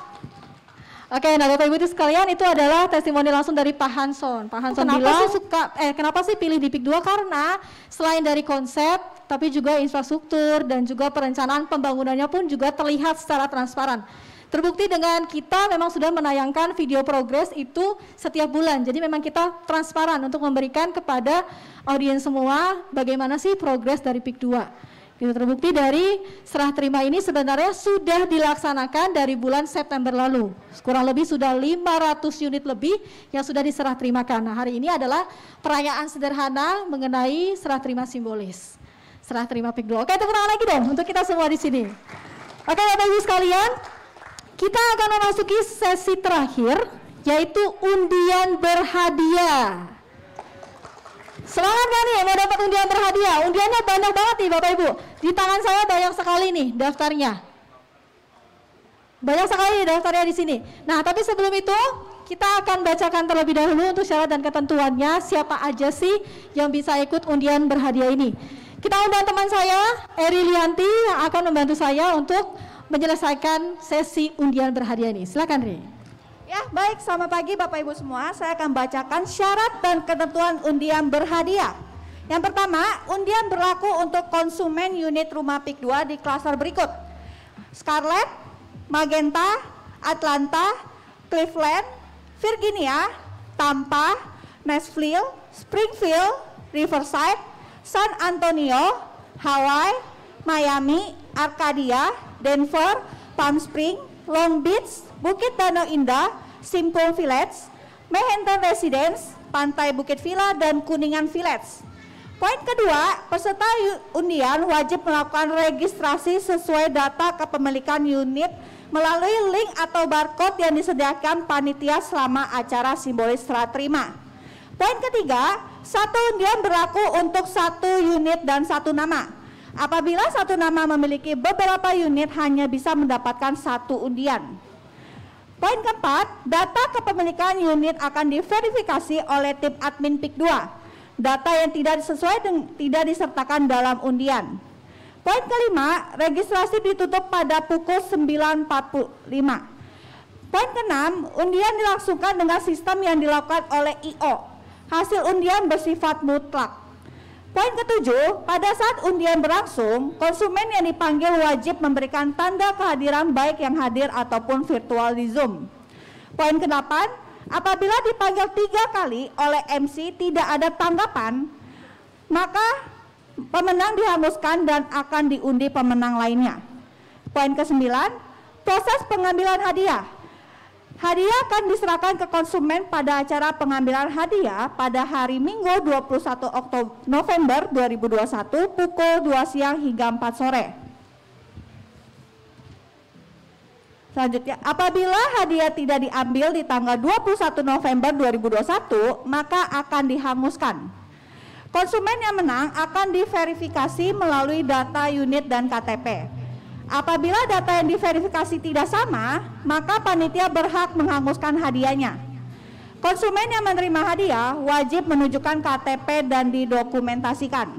Oke, nah Bapak Ibu itu sekalian itu adalah testimoni langsung dari Pak Hanson. Pak Hanson Kenapa bilang sih suka eh kenapa sih pilih di PIK 2 karena selain dari konsep tapi juga infrastruktur dan juga perencanaan pembangunannya pun juga terlihat secara transparan. Terbukti dengan kita memang sudah menayangkan video progres itu setiap bulan. Jadi memang kita transparan untuk memberikan kepada audiens semua bagaimana sih progres dari PIK 2. Gitu terbukti dari serah terima ini sebenarnya sudah dilaksanakan dari bulan September lalu. Kurang lebih sudah 500 unit lebih yang sudah diserah terimakan. Nah, hari ini adalah perayaan sederhana mengenai serah terima simbolis. Serah terima PIK 2. Oke, tepuk tangan lagi dong untuk kita semua di sini. Oke, Bapak Ibu sekalian, kita akan memasuki sesi terakhir yaitu undian berhadiah. Semangat gak nih mau dapat undian berhadiah? Undiannya banyak banget nih Bapak Ibu. Di tangan saya banyak sekali nih daftarnya. Banyak sekali daftarnya di sini. Nah, tapi sebelum itu kita akan bacakan terlebih dahulu untuk syarat dan ketentuannya siapa aja sih yang bisa ikut undian berhadiah ini. Kita undang teman saya, Eri Lianti yang akan membantu saya untuk menyelesaikan sesi undian berhadiah ini. Silakan Ri. Ya, baik. Selamat pagi Bapak Ibu semua. Saya akan bacakan syarat dan ketentuan undian berhadiah. Yang pertama, undian berlaku untuk konsumen unit rumah PIK 2 di klaster berikut. Scarlett, Magenta, Atlanta, Cleveland, Virginia, Tampa, Nashville, Springfield, Riverside, San Antonio, Hawaii, Miami, Arcadia, Denver, Palm Spring, Long Beach, Bukit Danau Indah, Simpong Village, Manhattan Residence, Pantai Bukit Villa, dan Kuningan Village. Poin kedua, peserta undian wajib melakukan registrasi sesuai data kepemilikan unit melalui link atau barcode yang disediakan panitia selama acara simbolis serah terima. Poin ketiga, satu undian berlaku untuk satu unit dan satu nama. Apabila satu nama memiliki beberapa unit hanya bisa mendapatkan satu undian. Poin keempat, data kepemilikan unit akan diverifikasi oleh tim admin PIK 2. Data yang tidak sesuai tidak disertakan dalam undian. Poin kelima, registrasi ditutup pada pukul 9.45. Poin keenam, undian dilangsungkan dengan sistem yang dilakukan oleh IO hasil undian bersifat mutlak. Poin ketujuh, pada saat undian berlangsung, konsumen yang dipanggil wajib memberikan tanda kehadiran baik yang hadir ataupun virtual di Zoom. Poin kedelapan, apabila dipanggil tiga kali oleh MC tidak ada tanggapan, maka pemenang dihanguskan dan akan diundi pemenang lainnya. Poin kesembilan, proses pengambilan hadiah Hadiah akan diserahkan ke konsumen pada acara pengambilan hadiah pada hari Minggu 21 Oktober November 2021 pukul 2 siang hingga 4 sore. Selanjutnya, apabila hadiah tidak diambil di tanggal 21 November 2021, maka akan dihanguskan. Konsumen yang menang akan diverifikasi melalui data unit dan KTP. Apabila data yang diverifikasi tidak sama, maka panitia berhak menghanguskan hadiahnya. Konsumen yang menerima hadiah wajib menunjukkan KTP dan didokumentasikan.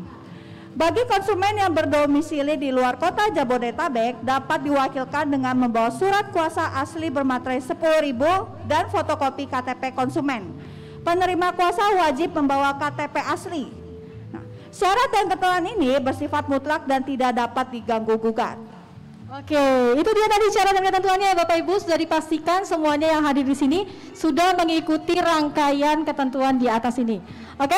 Bagi konsumen yang berdomisili di luar kota Jabodetabek dapat diwakilkan dengan membawa surat kuasa asli bermaterai 10.000 dan fotokopi KTP konsumen. Penerima kuasa wajib membawa KTP asli. Nah, syarat dan ketentuan ini bersifat mutlak dan tidak dapat diganggu gugat. Oke, itu dia tadi syarat dan ketentuannya Bapak Ibu sudah dipastikan semuanya yang hadir di sini sudah mengikuti rangkaian ketentuan di atas ini. Oke,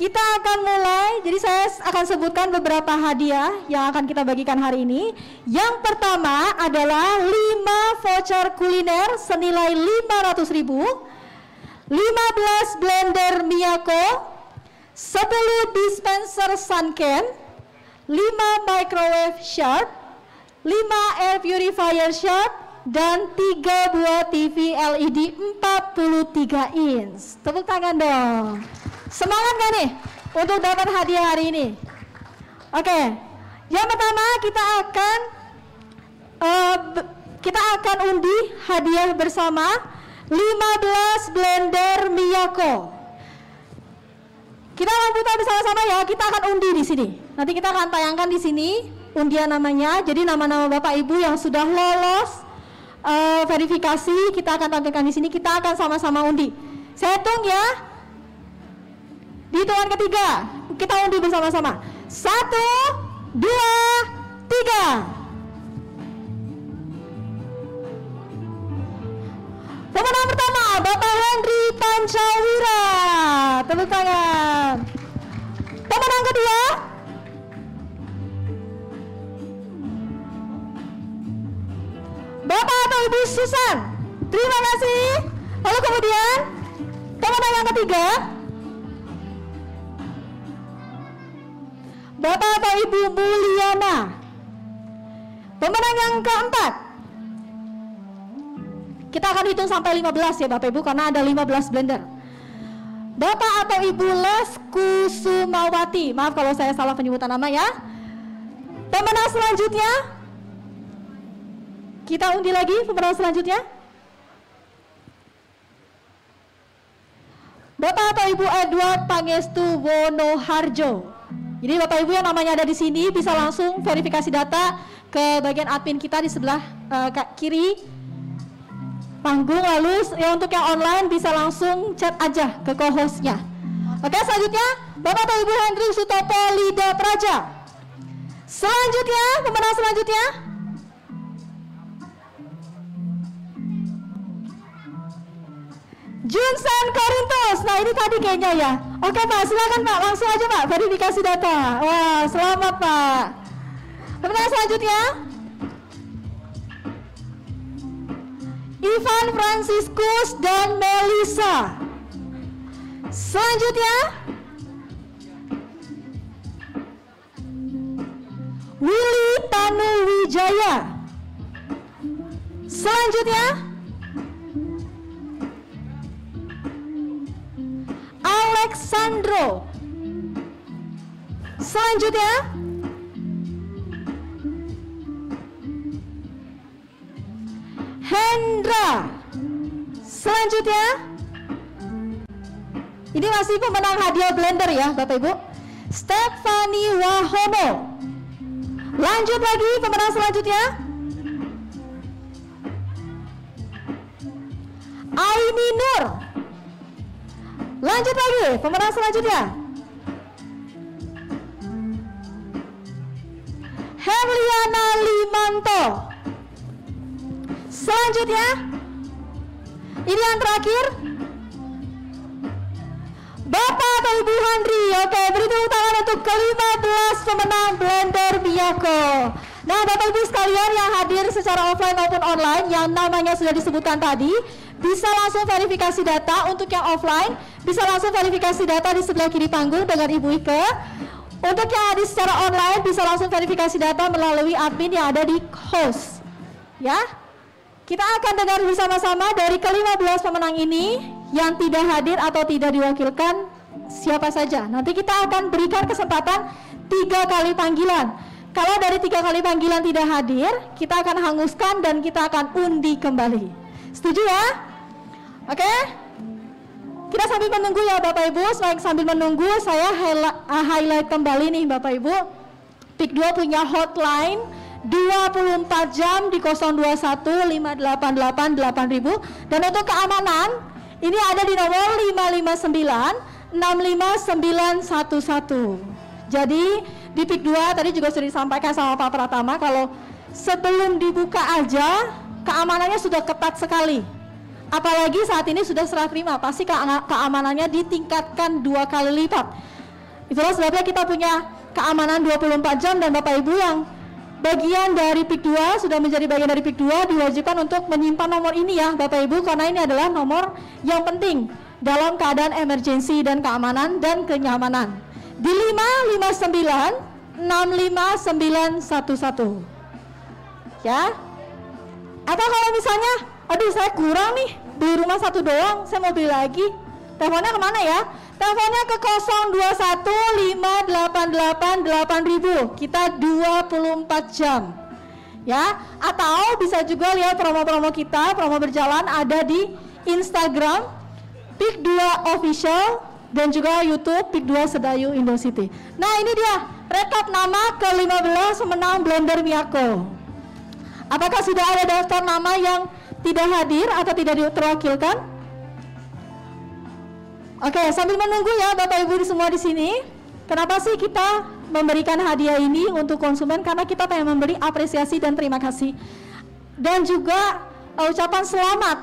kita akan mulai. Jadi saya akan sebutkan beberapa hadiah yang akan kita bagikan hari ini. Yang pertama adalah 5 voucher kuliner senilai 500 ribu, 15 blender Miyako, 10 dispenser Sunken, 5 microwave Sharp, 5 air purifier shot, dan 3 buah TV LED 43 inch. Tepuk tangan dong. Semangat gak nih untuk dapat hadiah hari ini? Oke, yang pertama kita akan uh, kita akan undi hadiah bersama 15 blender Miyako. Kita akan putar bersama-sama ya. Kita akan undi di sini. Nanti kita akan tayangkan di sini undian namanya. Jadi nama-nama Bapak Ibu yang sudah lolos uh, verifikasi kita akan tampilkan di sini. Kita akan sama-sama undi. Saya hitung ya. Di hitungan ketiga kita undi bersama-sama. Satu, dua, tiga. Pemenang pertama Bapak Henry Pancawira. Tepuk tangan. Pemenang kedua Ibu Susan. Terima kasih. Lalu kemudian pemenang yang ketiga Bapak atau Ibu Mulyana. Pemenang yang keempat kita akan hitung sampai 15 ya Bapak Ibu karena ada 15 blender. Bapak atau Ibu Les Kusumawati. Maaf kalau saya salah penyebutan nama ya. Pemenang selanjutnya kita undi lagi pemenang selanjutnya. Bapak atau Ibu Edward Pangestu Wonoharjo. Jadi Bapak Ibu yang namanya ada di sini bisa langsung verifikasi data ke bagian admin kita di sebelah uh, kiri panggung lalu ya untuk yang online bisa langsung chat aja ke co-hostnya. Oke selanjutnya Bapak atau Ibu Hendrik Sutopo Lida Praja. Selanjutnya pemenang selanjutnya Junsan Korintus. Nah ini tadi kayaknya ya. Oke Pak, silakan Pak, langsung aja Pak verifikasi data. Wah, selamat Pak. Pemenang selanjutnya Ivan Franciscus dan Melisa. Selanjutnya Willy Tanuwijaya. Selanjutnya Alexandro. Selanjutnya Hendra. Selanjutnya ini masih pemenang hadiah blender ya Bapak Ibu. Stefani Wahono. Lanjut lagi pemenang selanjutnya. Aini Nur. Lanjut lagi pemenang selanjutnya. Herliana Limanto. Selanjutnya. Ini yang terakhir. Bapak atau Ibu Handri, oke beri tepuk tangan untuk ke-15 pemenang Blender Miyako. Nah Bapak Ibu sekalian yang hadir secara offline maupun online yang namanya sudah disebutkan tadi, bisa langsung verifikasi data untuk yang offline, bisa langsung verifikasi data di sebelah kiri panggung dengan Ibu Ike. Untuk yang hadir secara online bisa langsung verifikasi data melalui admin yang ada di host. Ya, kita akan dengar bersama-sama dari ke-15 pemenang ini yang tidak hadir atau tidak diwakilkan siapa saja. Nanti kita akan berikan kesempatan tiga kali panggilan. Kalau dari tiga kali panggilan tidak hadir, kita akan hanguskan dan kita akan undi kembali. Setuju ya? Oke? Kita sambil menunggu ya Bapak Ibu. Sambil menunggu, saya ah, highlight kembali nih Bapak Ibu. PIK 2 punya hotline 24 jam di 021 588 8000 dan untuk keamanan ini ada di nomor 559 65911. Jadi di PIK 2 tadi juga sudah disampaikan sama Pak Pratama kalau sebelum dibuka aja keamanannya sudah ketat sekali. Apalagi saat ini sudah serah terima, pasti keamanannya ditingkatkan dua kali lipat. Itulah sebabnya kita punya keamanan 24 jam dan Bapak Ibu yang bagian dari PIK 2 sudah menjadi bagian dari PIK 2 diwajibkan untuk menyimpan nomor ini ya Bapak Ibu karena ini adalah nomor yang penting dalam keadaan emergensi dan keamanan dan kenyamanan. Di 559 65911. Ya. Atau kalau misalnya aduh saya kurang nih beli rumah satu doang, saya mau beli lagi. Teleponnya ke mana ya? Teleponnya ke 0215888000. Kita 24 jam. Ya, atau bisa juga lihat promo-promo kita, promo berjalan ada di Instagram Pik 2 Official dan juga YouTube Pik 2 Sedayu Indocity. Nah, ini dia rekap nama ke-15 pemenang Blender Miyako. Apakah sudah ada daftar nama yang tidak hadir atau tidak terwakilkan? Oke, sambil menunggu ya Bapak Ibu semua di sini. Kenapa sih kita memberikan hadiah ini untuk konsumen? Karena kita pengen memberi apresiasi dan terima kasih. Dan juga uh, ucapan selamat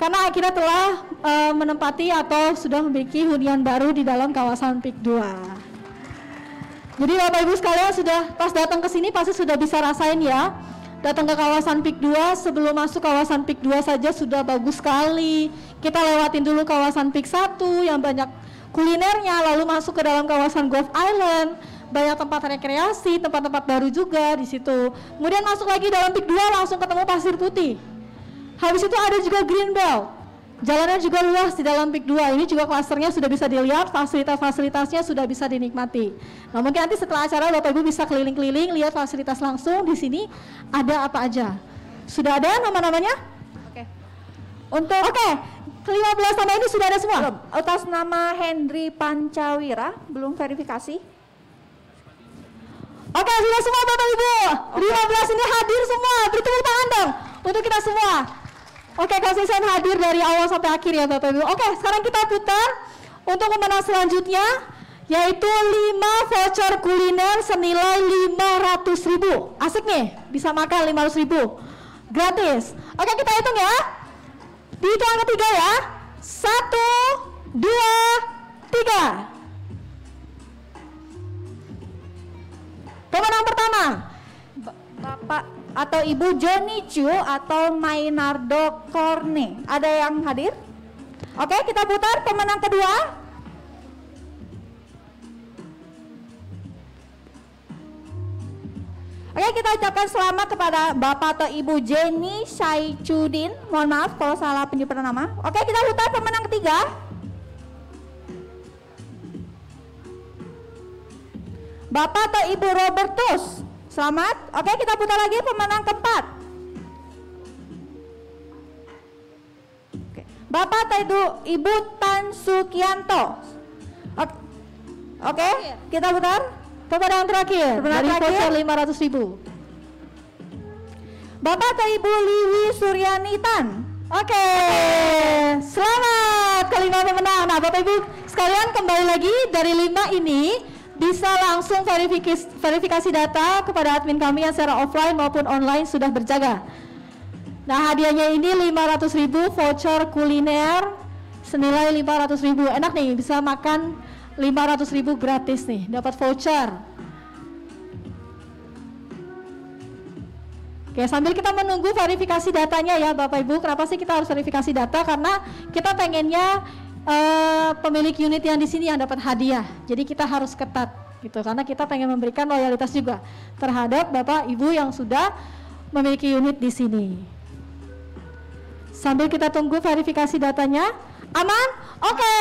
karena akhirnya telah uh, menempati atau sudah memiliki hunian baru di dalam kawasan PIK 2. Jadi Bapak Ibu sekalian sudah pas datang ke sini pasti sudah bisa rasain ya datang ke kawasan PIK 2 sebelum masuk kawasan PIK 2 saja sudah bagus sekali. Kita lewatin dulu kawasan PIK 1 yang banyak kulinernya lalu masuk ke dalam kawasan Golf Island. Banyak tempat rekreasi tempat-tempat baru juga di situ. Kemudian masuk lagi dalam PIK 2 langsung ketemu pasir putih. Habis itu ada juga Green Belt Jalannya juga luas di dalam PIK 2. Ini juga klasternya sudah bisa dilihat, fasilitas-fasilitasnya sudah bisa dinikmati. Nah, mungkin nanti setelah acara Bapak Ibu bisa keliling-keliling, lihat fasilitas langsung di sini ada apa aja. Sudah ada nama-namanya? Oke. Okay. Untuk Oke, okay. 15 nama ini sudah ada semua? Belum. Atas nama Hendri Pancawira, belum verifikasi. Oke, sudah semua Bapak Ibu. 15 ini hadir semua. Beri tepuk tangan dong untuk kita semua. Oke, konsisten hadir dari awal sampai akhir ya Bapak Ibu. Oke, sekarang kita putar untuk pemenang selanjutnya yaitu 5 voucher kuliner senilai 500 ribu. Asik nih, bisa makan 500 ribu. Gratis. Oke, kita hitung ya. Di hitungan ketiga ya. Satu, dua, tiga. Pemenang pertama. Bapak atau Ibu Joni Chu atau Mainardo Korne. Ada yang hadir? Oke, kita putar pemenang kedua. Oke, kita ucapkan selamat kepada Bapak atau Ibu Jenny Syaichudin. Mohon maaf kalau salah penyebutan nama. Oke, kita putar pemenang ketiga. Bapak atau Ibu Robertus. Selamat. Oke, kita putar lagi pemenang keempat. Oke. Bapak atau Ibu, Tan Sukianto. Oke, Oke, kita putar. Pemenang terakhir Pemenang dari terakhir. voucher 500 ribu. Bapak atau Ibu Liwi Suryanitan. Oke, selamat kelima pemenang. Nah, Bapak Ibu sekalian kembali lagi dari lima ini bisa langsung verifikasi, verifikasi data kepada admin kami yang secara offline maupun online sudah berjaga. Nah, hadiahnya ini 500 ribu voucher kuliner senilai 500 ribu. Enak nih, bisa makan 500 ribu gratis nih, dapat voucher. Oke, sambil kita menunggu verifikasi datanya ya Bapak Ibu. Kenapa sih kita harus verifikasi data? Karena kita pengennya eh, pemilik unit yang di sini yang dapat hadiah. Jadi kita harus ketat gitu. Karena kita pengen memberikan loyalitas juga terhadap Bapak Ibu yang sudah memiliki unit di sini. Sambil kita tunggu verifikasi datanya. Aman? Oke.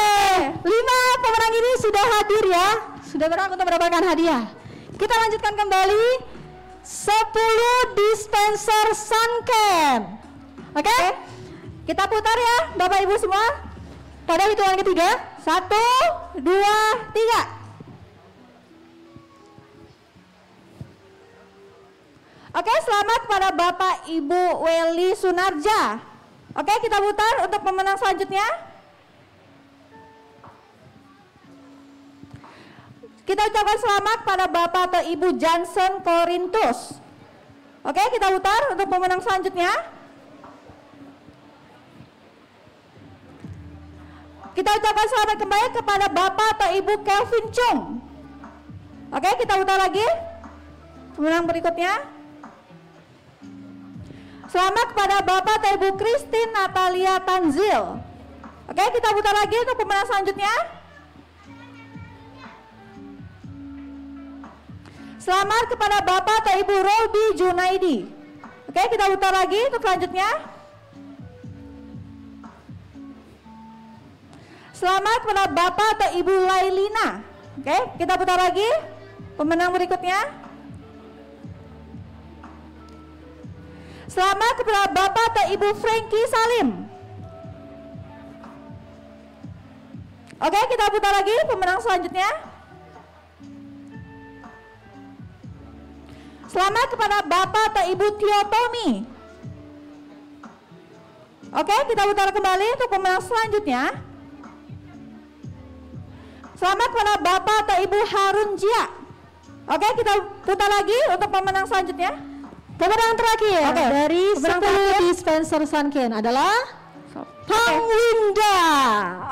Lima pemenang ini sudah hadir ya. Sudah berhak untuk mendapatkan hadiah. Kita lanjutkan kembali. 10 dispenser Sunken. Oke? Kita putar ya, Bapak Ibu semua. Pada hitungan ketiga. Satu, dua, tiga. Oke, selamat kepada Bapak Ibu Weli Sunarja. Oke, kita putar untuk pemenang selanjutnya. Kita ucapkan selamat pada Bapak atau Ibu Johnson Korintus. Oke, kita putar untuk pemenang selanjutnya. Kita ucapkan selamat kembali kepada Bapak atau Ibu Kelvin Chung. Oke, kita putar lagi. Pemenang berikutnya. Selamat kepada Bapak atau Ibu Christine Natalia Tanzil. Oke, kita putar lagi untuk pemenang selanjutnya. Selamat kepada Bapak atau Ibu Robi Junaidi. Oke, kita putar lagi untuk selanjutnya. Selamat kepada Bapak atau Ibu Lailina. Oke, kita putar lagi. Pemenang berikutnya. Selamat kepada Bapak atau Ibu Frankie Salim. Oke, kita putar lagi pemenang selanjutnya. Selamat kepada Bapak atau Ibu Tio Tommy. Oke, kita putar kembali untuk pemenang selanjutnya. Selamat kepada Bapak atau Ibu Harun Jia. Oke, kita putar lagi untuk pemenang selanjutnya. Pemenang terakhir Oke, dari pemenang 10 terakhir. dispenser Sunken adalah Pang Winda.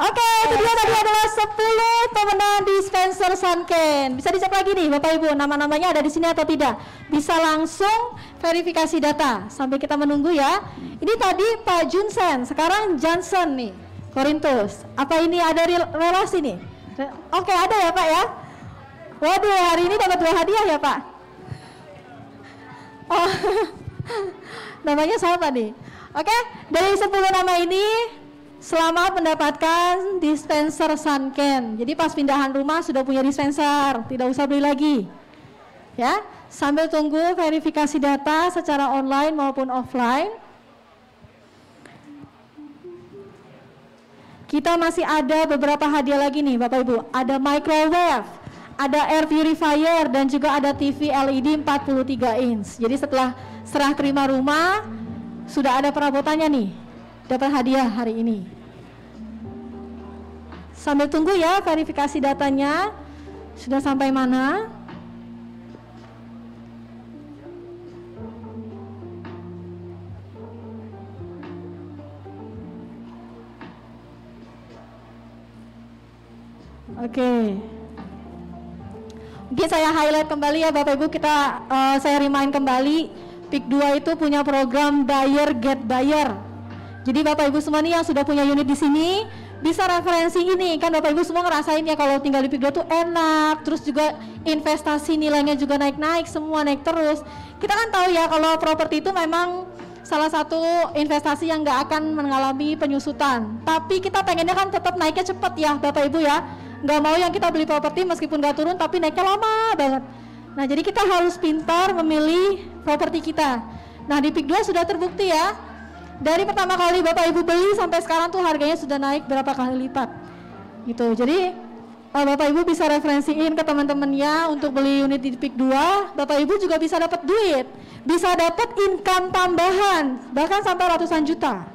Oke, itu dia tadi adalah 10 pemenang dispenser Sunken. Bisa dicek lagi nih Bapak Ibu, nama-namanya ada di sini atau tidak. Bisa langsung verifikasi data sambil kita menunggu ya. Ini tadi Pak Junsen, sekarang Johnson nih, Korintus. Apa ini ada rel- relasi nih? Oke, ada ya Pak ya. Waduh, hari ini dapat dua hadiah ya Pak. Oh, namanya sama nih. Oke, dari 10 nama ini selamat mendapatkan dispenser Sunken. Jadi pas pindahan rumah sudah punya dispenser, tidak usah beli lagi. Ya, sambil tunggu verifikasi data secara online maupun offline. Kita masih ada beberapa hadiah lagi nih Bapak Ibu. Ada microwave, ada air purifier dan juga ada TV LED 43 inch. Jadi setelah serah terima rumah sudah ada perabotannya nih. Dapat hadiah hari ini. Sambil tunggu ya verifikasi datanya sudah sampai mana? Oke. Mungkin saya highlight kembali ya Bapak Ibu kita uh, saya remind kembali PIK 2 itu punya program buyer get buyer. Jadi Bapak Ibu semua nih yang sudah punya unit di sini bisa referensi ini kan Bapak Ibu semua ngerasain ya kalau tinggal di PIK 2 tuh enak, terus juga investasi nilainya juga naik-naik, semua naik terus. Kita kan tahu ya kalau properti itu memang salah satu investasi yang nggak akan mengalami penyusutan. Tapi kita pengennya kan tetap naiknya cepat ya Bapak Ibu ya nggak mau yang kita beli properti meskipun nggak turun tapi naiknya lama banget. Nah jadi kita harus pintar memilih properti kita. Nah di PIK 2 sudah terbukti ya, dari pertama kali Bapak Ibu beli sampai sekarang tuh harganya sudah naik berapa kali lipat. Gitu. Jadi uh, Bapak Ibu bisa referensiin ke teman-temannya untuk beli unit di PIK 2, Bapak Ibu juga bisa dapat duit, bisa dapat income tambahan, bahkan sampai ratusan juta.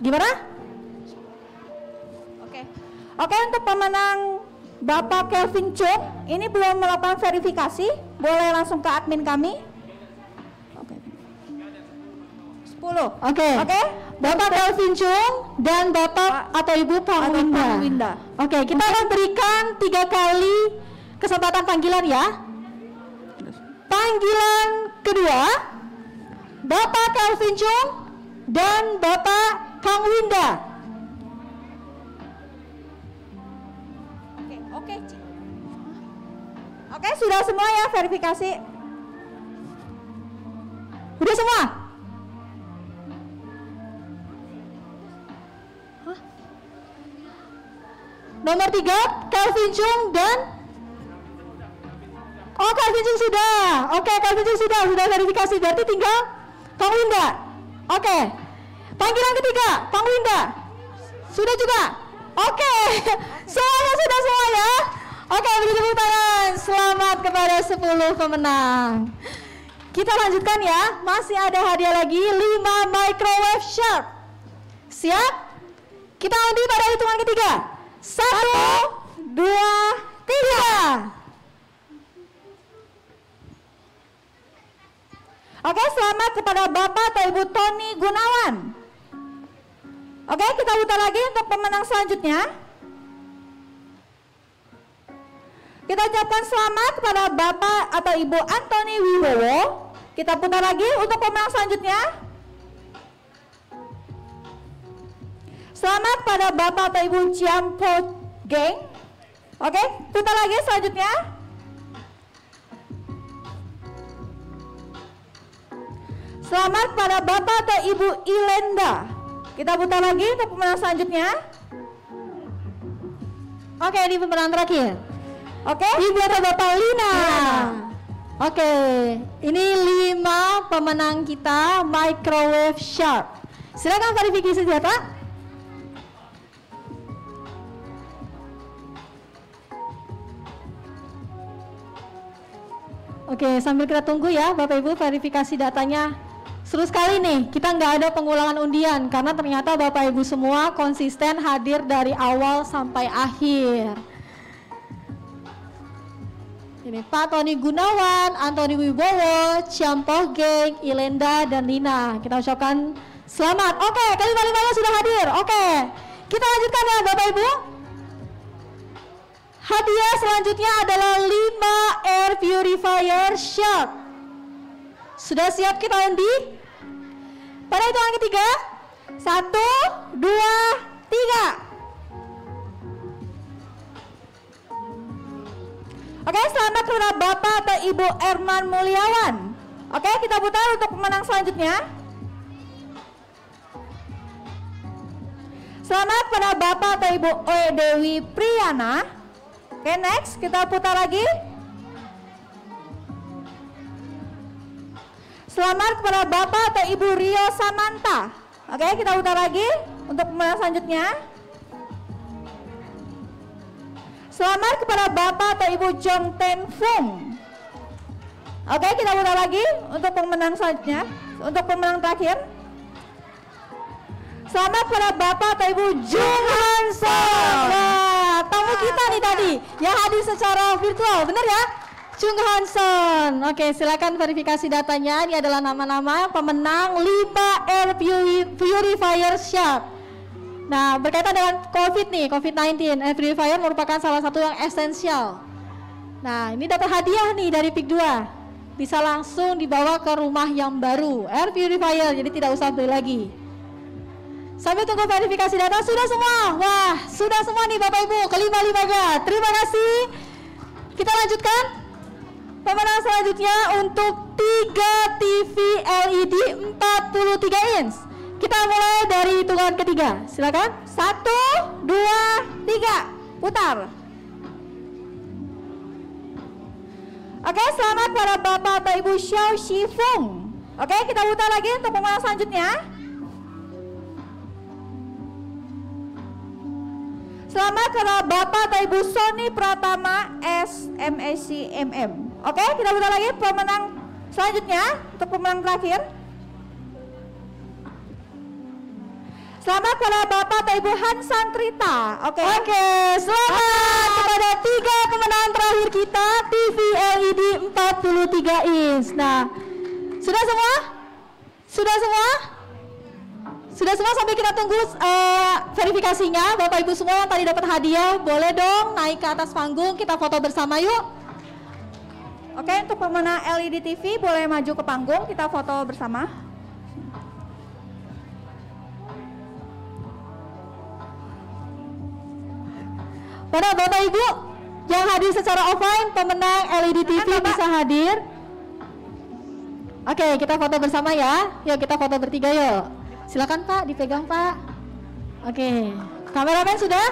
Gimana? Oke untuk pemenang Bapak Kelvin Chung ini belum melakukan verifikasi, boleh langsung ke admin kami. Oke. 10. Oke. Okay. Oke. Okay. Bapak Kelvin Chung dan Bapak atau Ibu Pangwinda. Oke, okay, kita akan berikan tiga kali kesempatan panggilan ya. Panggilan kedua, Bapak Kelvin Chung dan Bapak Kang Winda. Oke, sudah semua ya verifikasi. Udah semua? Nomor tiga, Calvin Chung dan Oh, Calvin Chung sudah. Oke, Calvin Chung sudah, sudah verifikasi. Berarti tinggal Kang Winda. Oke. Panggilan ketiga, Kang Winda. Sudah juga? Oke, semuanya sudah semua ya. Oke, beri tepuk tangan. Selamat kepada 10 pemenang. Kita lanjutkan ya. Masih ada hadiah lagi 5 microwave shark. Siap? Kita undi pada hitungan ketiga. Satu, dua, tiga. Oke, selamat kepada Bapak atau Ibu Tony Gunawan. Oke, kita putar lagi untuk pemenang selanjutnya. Kita ucapkan selamat kepada Bapak atau Ibu Antoni Wibowo. Kita putar lagi untuk pemenang selanjutnya. Selamat pada Bapak atau Ibu Ciampo Geng. Oke, putar lagi selanjutnya. Selamat pada Bapak atau Ibu Ilenda. Kita putar lagi untuk pemenang selanjutnya. Oke, ini pemenang terakhir. Oke. Ibu atau Bapak Lina. Oke, ini lima pemenang kita microwave shark. Silakan verifikasi senjata. Oke, sambil kita tunggu ya Bapak Ibu verifikasi datanya Seru sekali nih, kita nggak ada pengulangan undian karena ternyata Bapak Ibu semua konsisten hadir dari awal sampai akhir. Ini Pak Tony Gunawan, Antoni Wibowo, Ciampoh Geng, Ilenda, dan Lina. Kita ucapkan selamat. Oke, kelima-limanya sudah hadir. Oke, kita lanjutkan ya Bapak Ibu. Hadiah selanjutnya adalah 5 air purifier shock. Sudah siap kita undi? Pada hitungan ketiga, satu, dua, tiga. Oke, selamat kepada Bapak atau Ibu Erman Mulyawan. Oke, kita putar untuk pemenang selanjutnya. Selamat pada Bapak atau Ibu Oe Dewi Priyana. Oke, next kita putar lagi. Selamat kepada Bapak atau Ibu Rio Samanta. Oke, kita putar lagi untuk pemenang selanjutnya. Selamat kepada Bapak atau Ibu Jong Ten Fung. Oke, kita putar lagi untuk pemenang selanjutnya, untuk pemenang terakhir. Selamat kepada Bapak atau Ibu Jung Hanson. Nah, tamu kita nih tadi yang hadir secara virtual, benar ya? Jung Hanson. Oke, silakan verifikasi datanya. Ini adalah nama-nama pemenang Lipa Air Purifier Shop. Nah, berkaitan dengan COVID nih, COVID-19, air purifier merupakan salah satu yang esensial. Nah, ini dapat hadiah nih dari PIK 2. Bisa langsung dibawa ke rumah yang baru, air purifier, jadi tidak usah beli lagi. Sambil tunggu verifikasi data, sudah semua? Wah, sudah semua nih Bapak Ibu, kelima lembaga. Terima kasih. Kita lanjutkan. Pemenang selanjutnya untuk 3 TV LED 43 inch. Kita mulai dari hitungan ketiga. Silakan. Satu, dua, tiga. Putar. Oke, selamat para Bapak atau Ibu Xiao Shifung. Oke, kita putar lagi untuk pemenang selanjutnya. Selamat kepada Bapak atau Ibu Sony Pratama SMSC MM. Oke, kita putar lagi pemenang selanjutnya untuk pemenang terakhir. Selamat kepada Bapak atau Ibu Hansan Trita. Oke. Oke, selamat kepada tiga pemenang terakhir kita TV LED 43 inch. Nah, sudah semua? Sudah semua? Sudah semua sampai kita tunggu uh, verifikasinya. Bapak Ibu semua yang tadi dapat hadiah, boleh dong naik ke atas panggung kita foto bersama yuk. Oke, untuk pemenang LED TV boleh maju ke panggung kita foto bersama. Pada Bapak Ibu yang hadir secara offline, pemenang LED TV bisa hadir. Oke, kita foto bersama ya. Yuk kita foto bertiga yuk. Silakan Pak, dipegang Pak. Oke, kameramen sudah?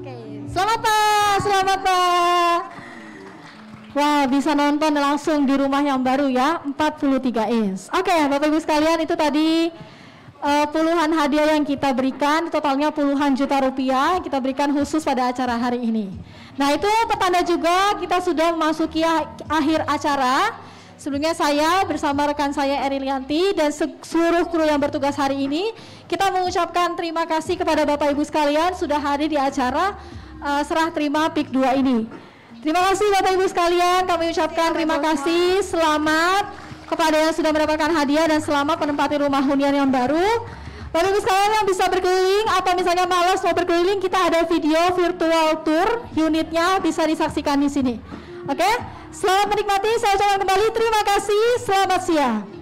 Oke, selamat Pak, selamat Pak. Wah, bisa nonton langsung di rumah yang baru ya, 43 inch. Oke, Bapak Ibu sekalian, itu tadi uh, puluhan hadiah yang kita berikan, totalnya puluhan juta rupiah kita berikan khusus pada acara hari ini. Nah, itu petanda juga kita sudah memasuki akhir acara. Sebelumnya saya bersama rekan saya Erilianti dan seluruh kru yang bertugas hari ini, kita mengucapkan terima kasih kepada Bapak Ibu sekalian sudah hadir di acara uh, serah terima PIK 2 ini. Terima kasih Bapak Ibu sekalian, kami ucapkan terima kasih, selamat kepada yang sudah mendapatkan hadiah dan selamat menempati rumah hunian yang baru. Bapak Ibu sekalian yang bisa berkeliling atau misalnya malas mau berkeliling, kita ada video virtual tour unitnya bisa disaksikan di sini. Oke, selamat menikmati, saya ucapkan kembali terima kasih, selamat siang.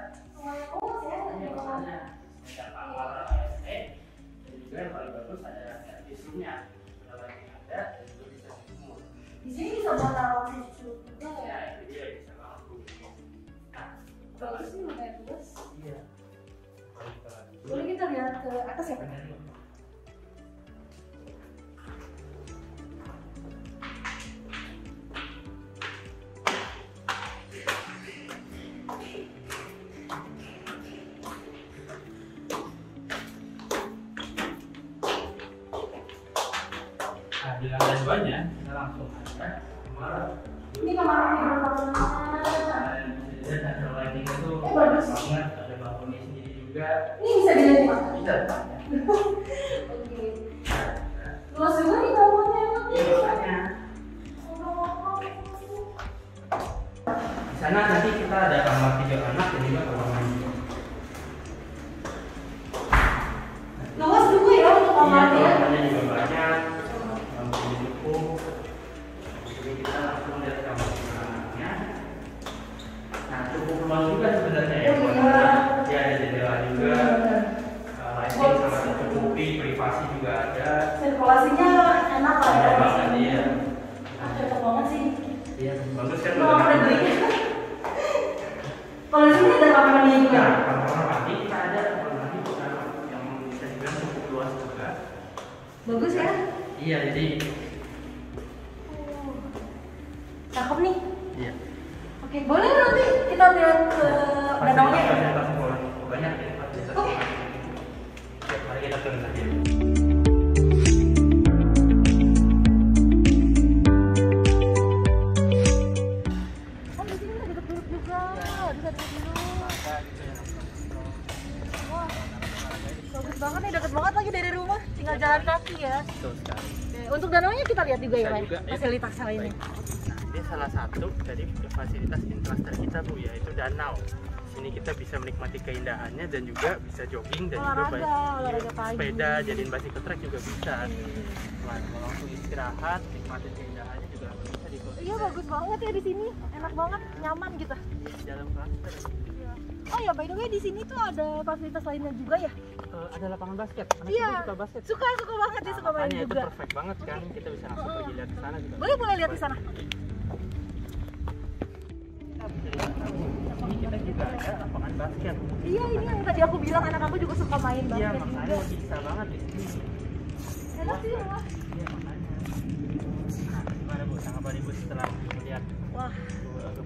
Di danau. Sini kita bisa menikmati keindahannya dan juga bisa jogging dan juga Olahraga, baik olahraga pagi. sepeda, jadiin bicycle track juga bisa. Nah, mau langsung istirahat, nikmatin keindahannya juga bisa di Iya, bagus banget ya di sini. Enak banget, nyaman gitu. di dalam klaster. Oh ya, by the way di sini tuh ada fasilitas lainnya juga ya? Eh, ada lapangan basket. Anak Iya. suka basket. Suka, suka banget dia Nah, suka main makanya itu juga. perfect banget kan. Kita bisa langsung Heeh. pergi lihat ke sana juga. Boleh, boleh lihat di sana. Ini kita juga ada lapangan basket. Iya, ini yang tadi aku bilang anak aku juga suka main Iya, basket makanya juga. bisa banget di sini. Enak sih, wah. Iya, makanya. Nah, gimana Bu? Tanggapan Ibu setelah melihat Wah,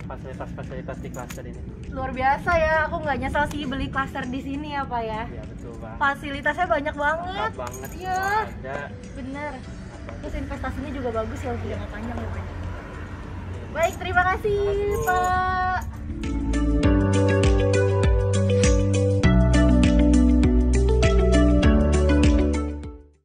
fasilitas-fasilitas di klaster ini? luar biasa ya. Aku nggak nyesel sih beli klaster di sini ya, Pak ya. Iya, betul banget. Fasilitasnya banyak banget. Lengkap banget. Iya, bener. Terus investasinya juga bagus ya untuk jangka panjang ya, Pak. Baik, terima kasih, Pak.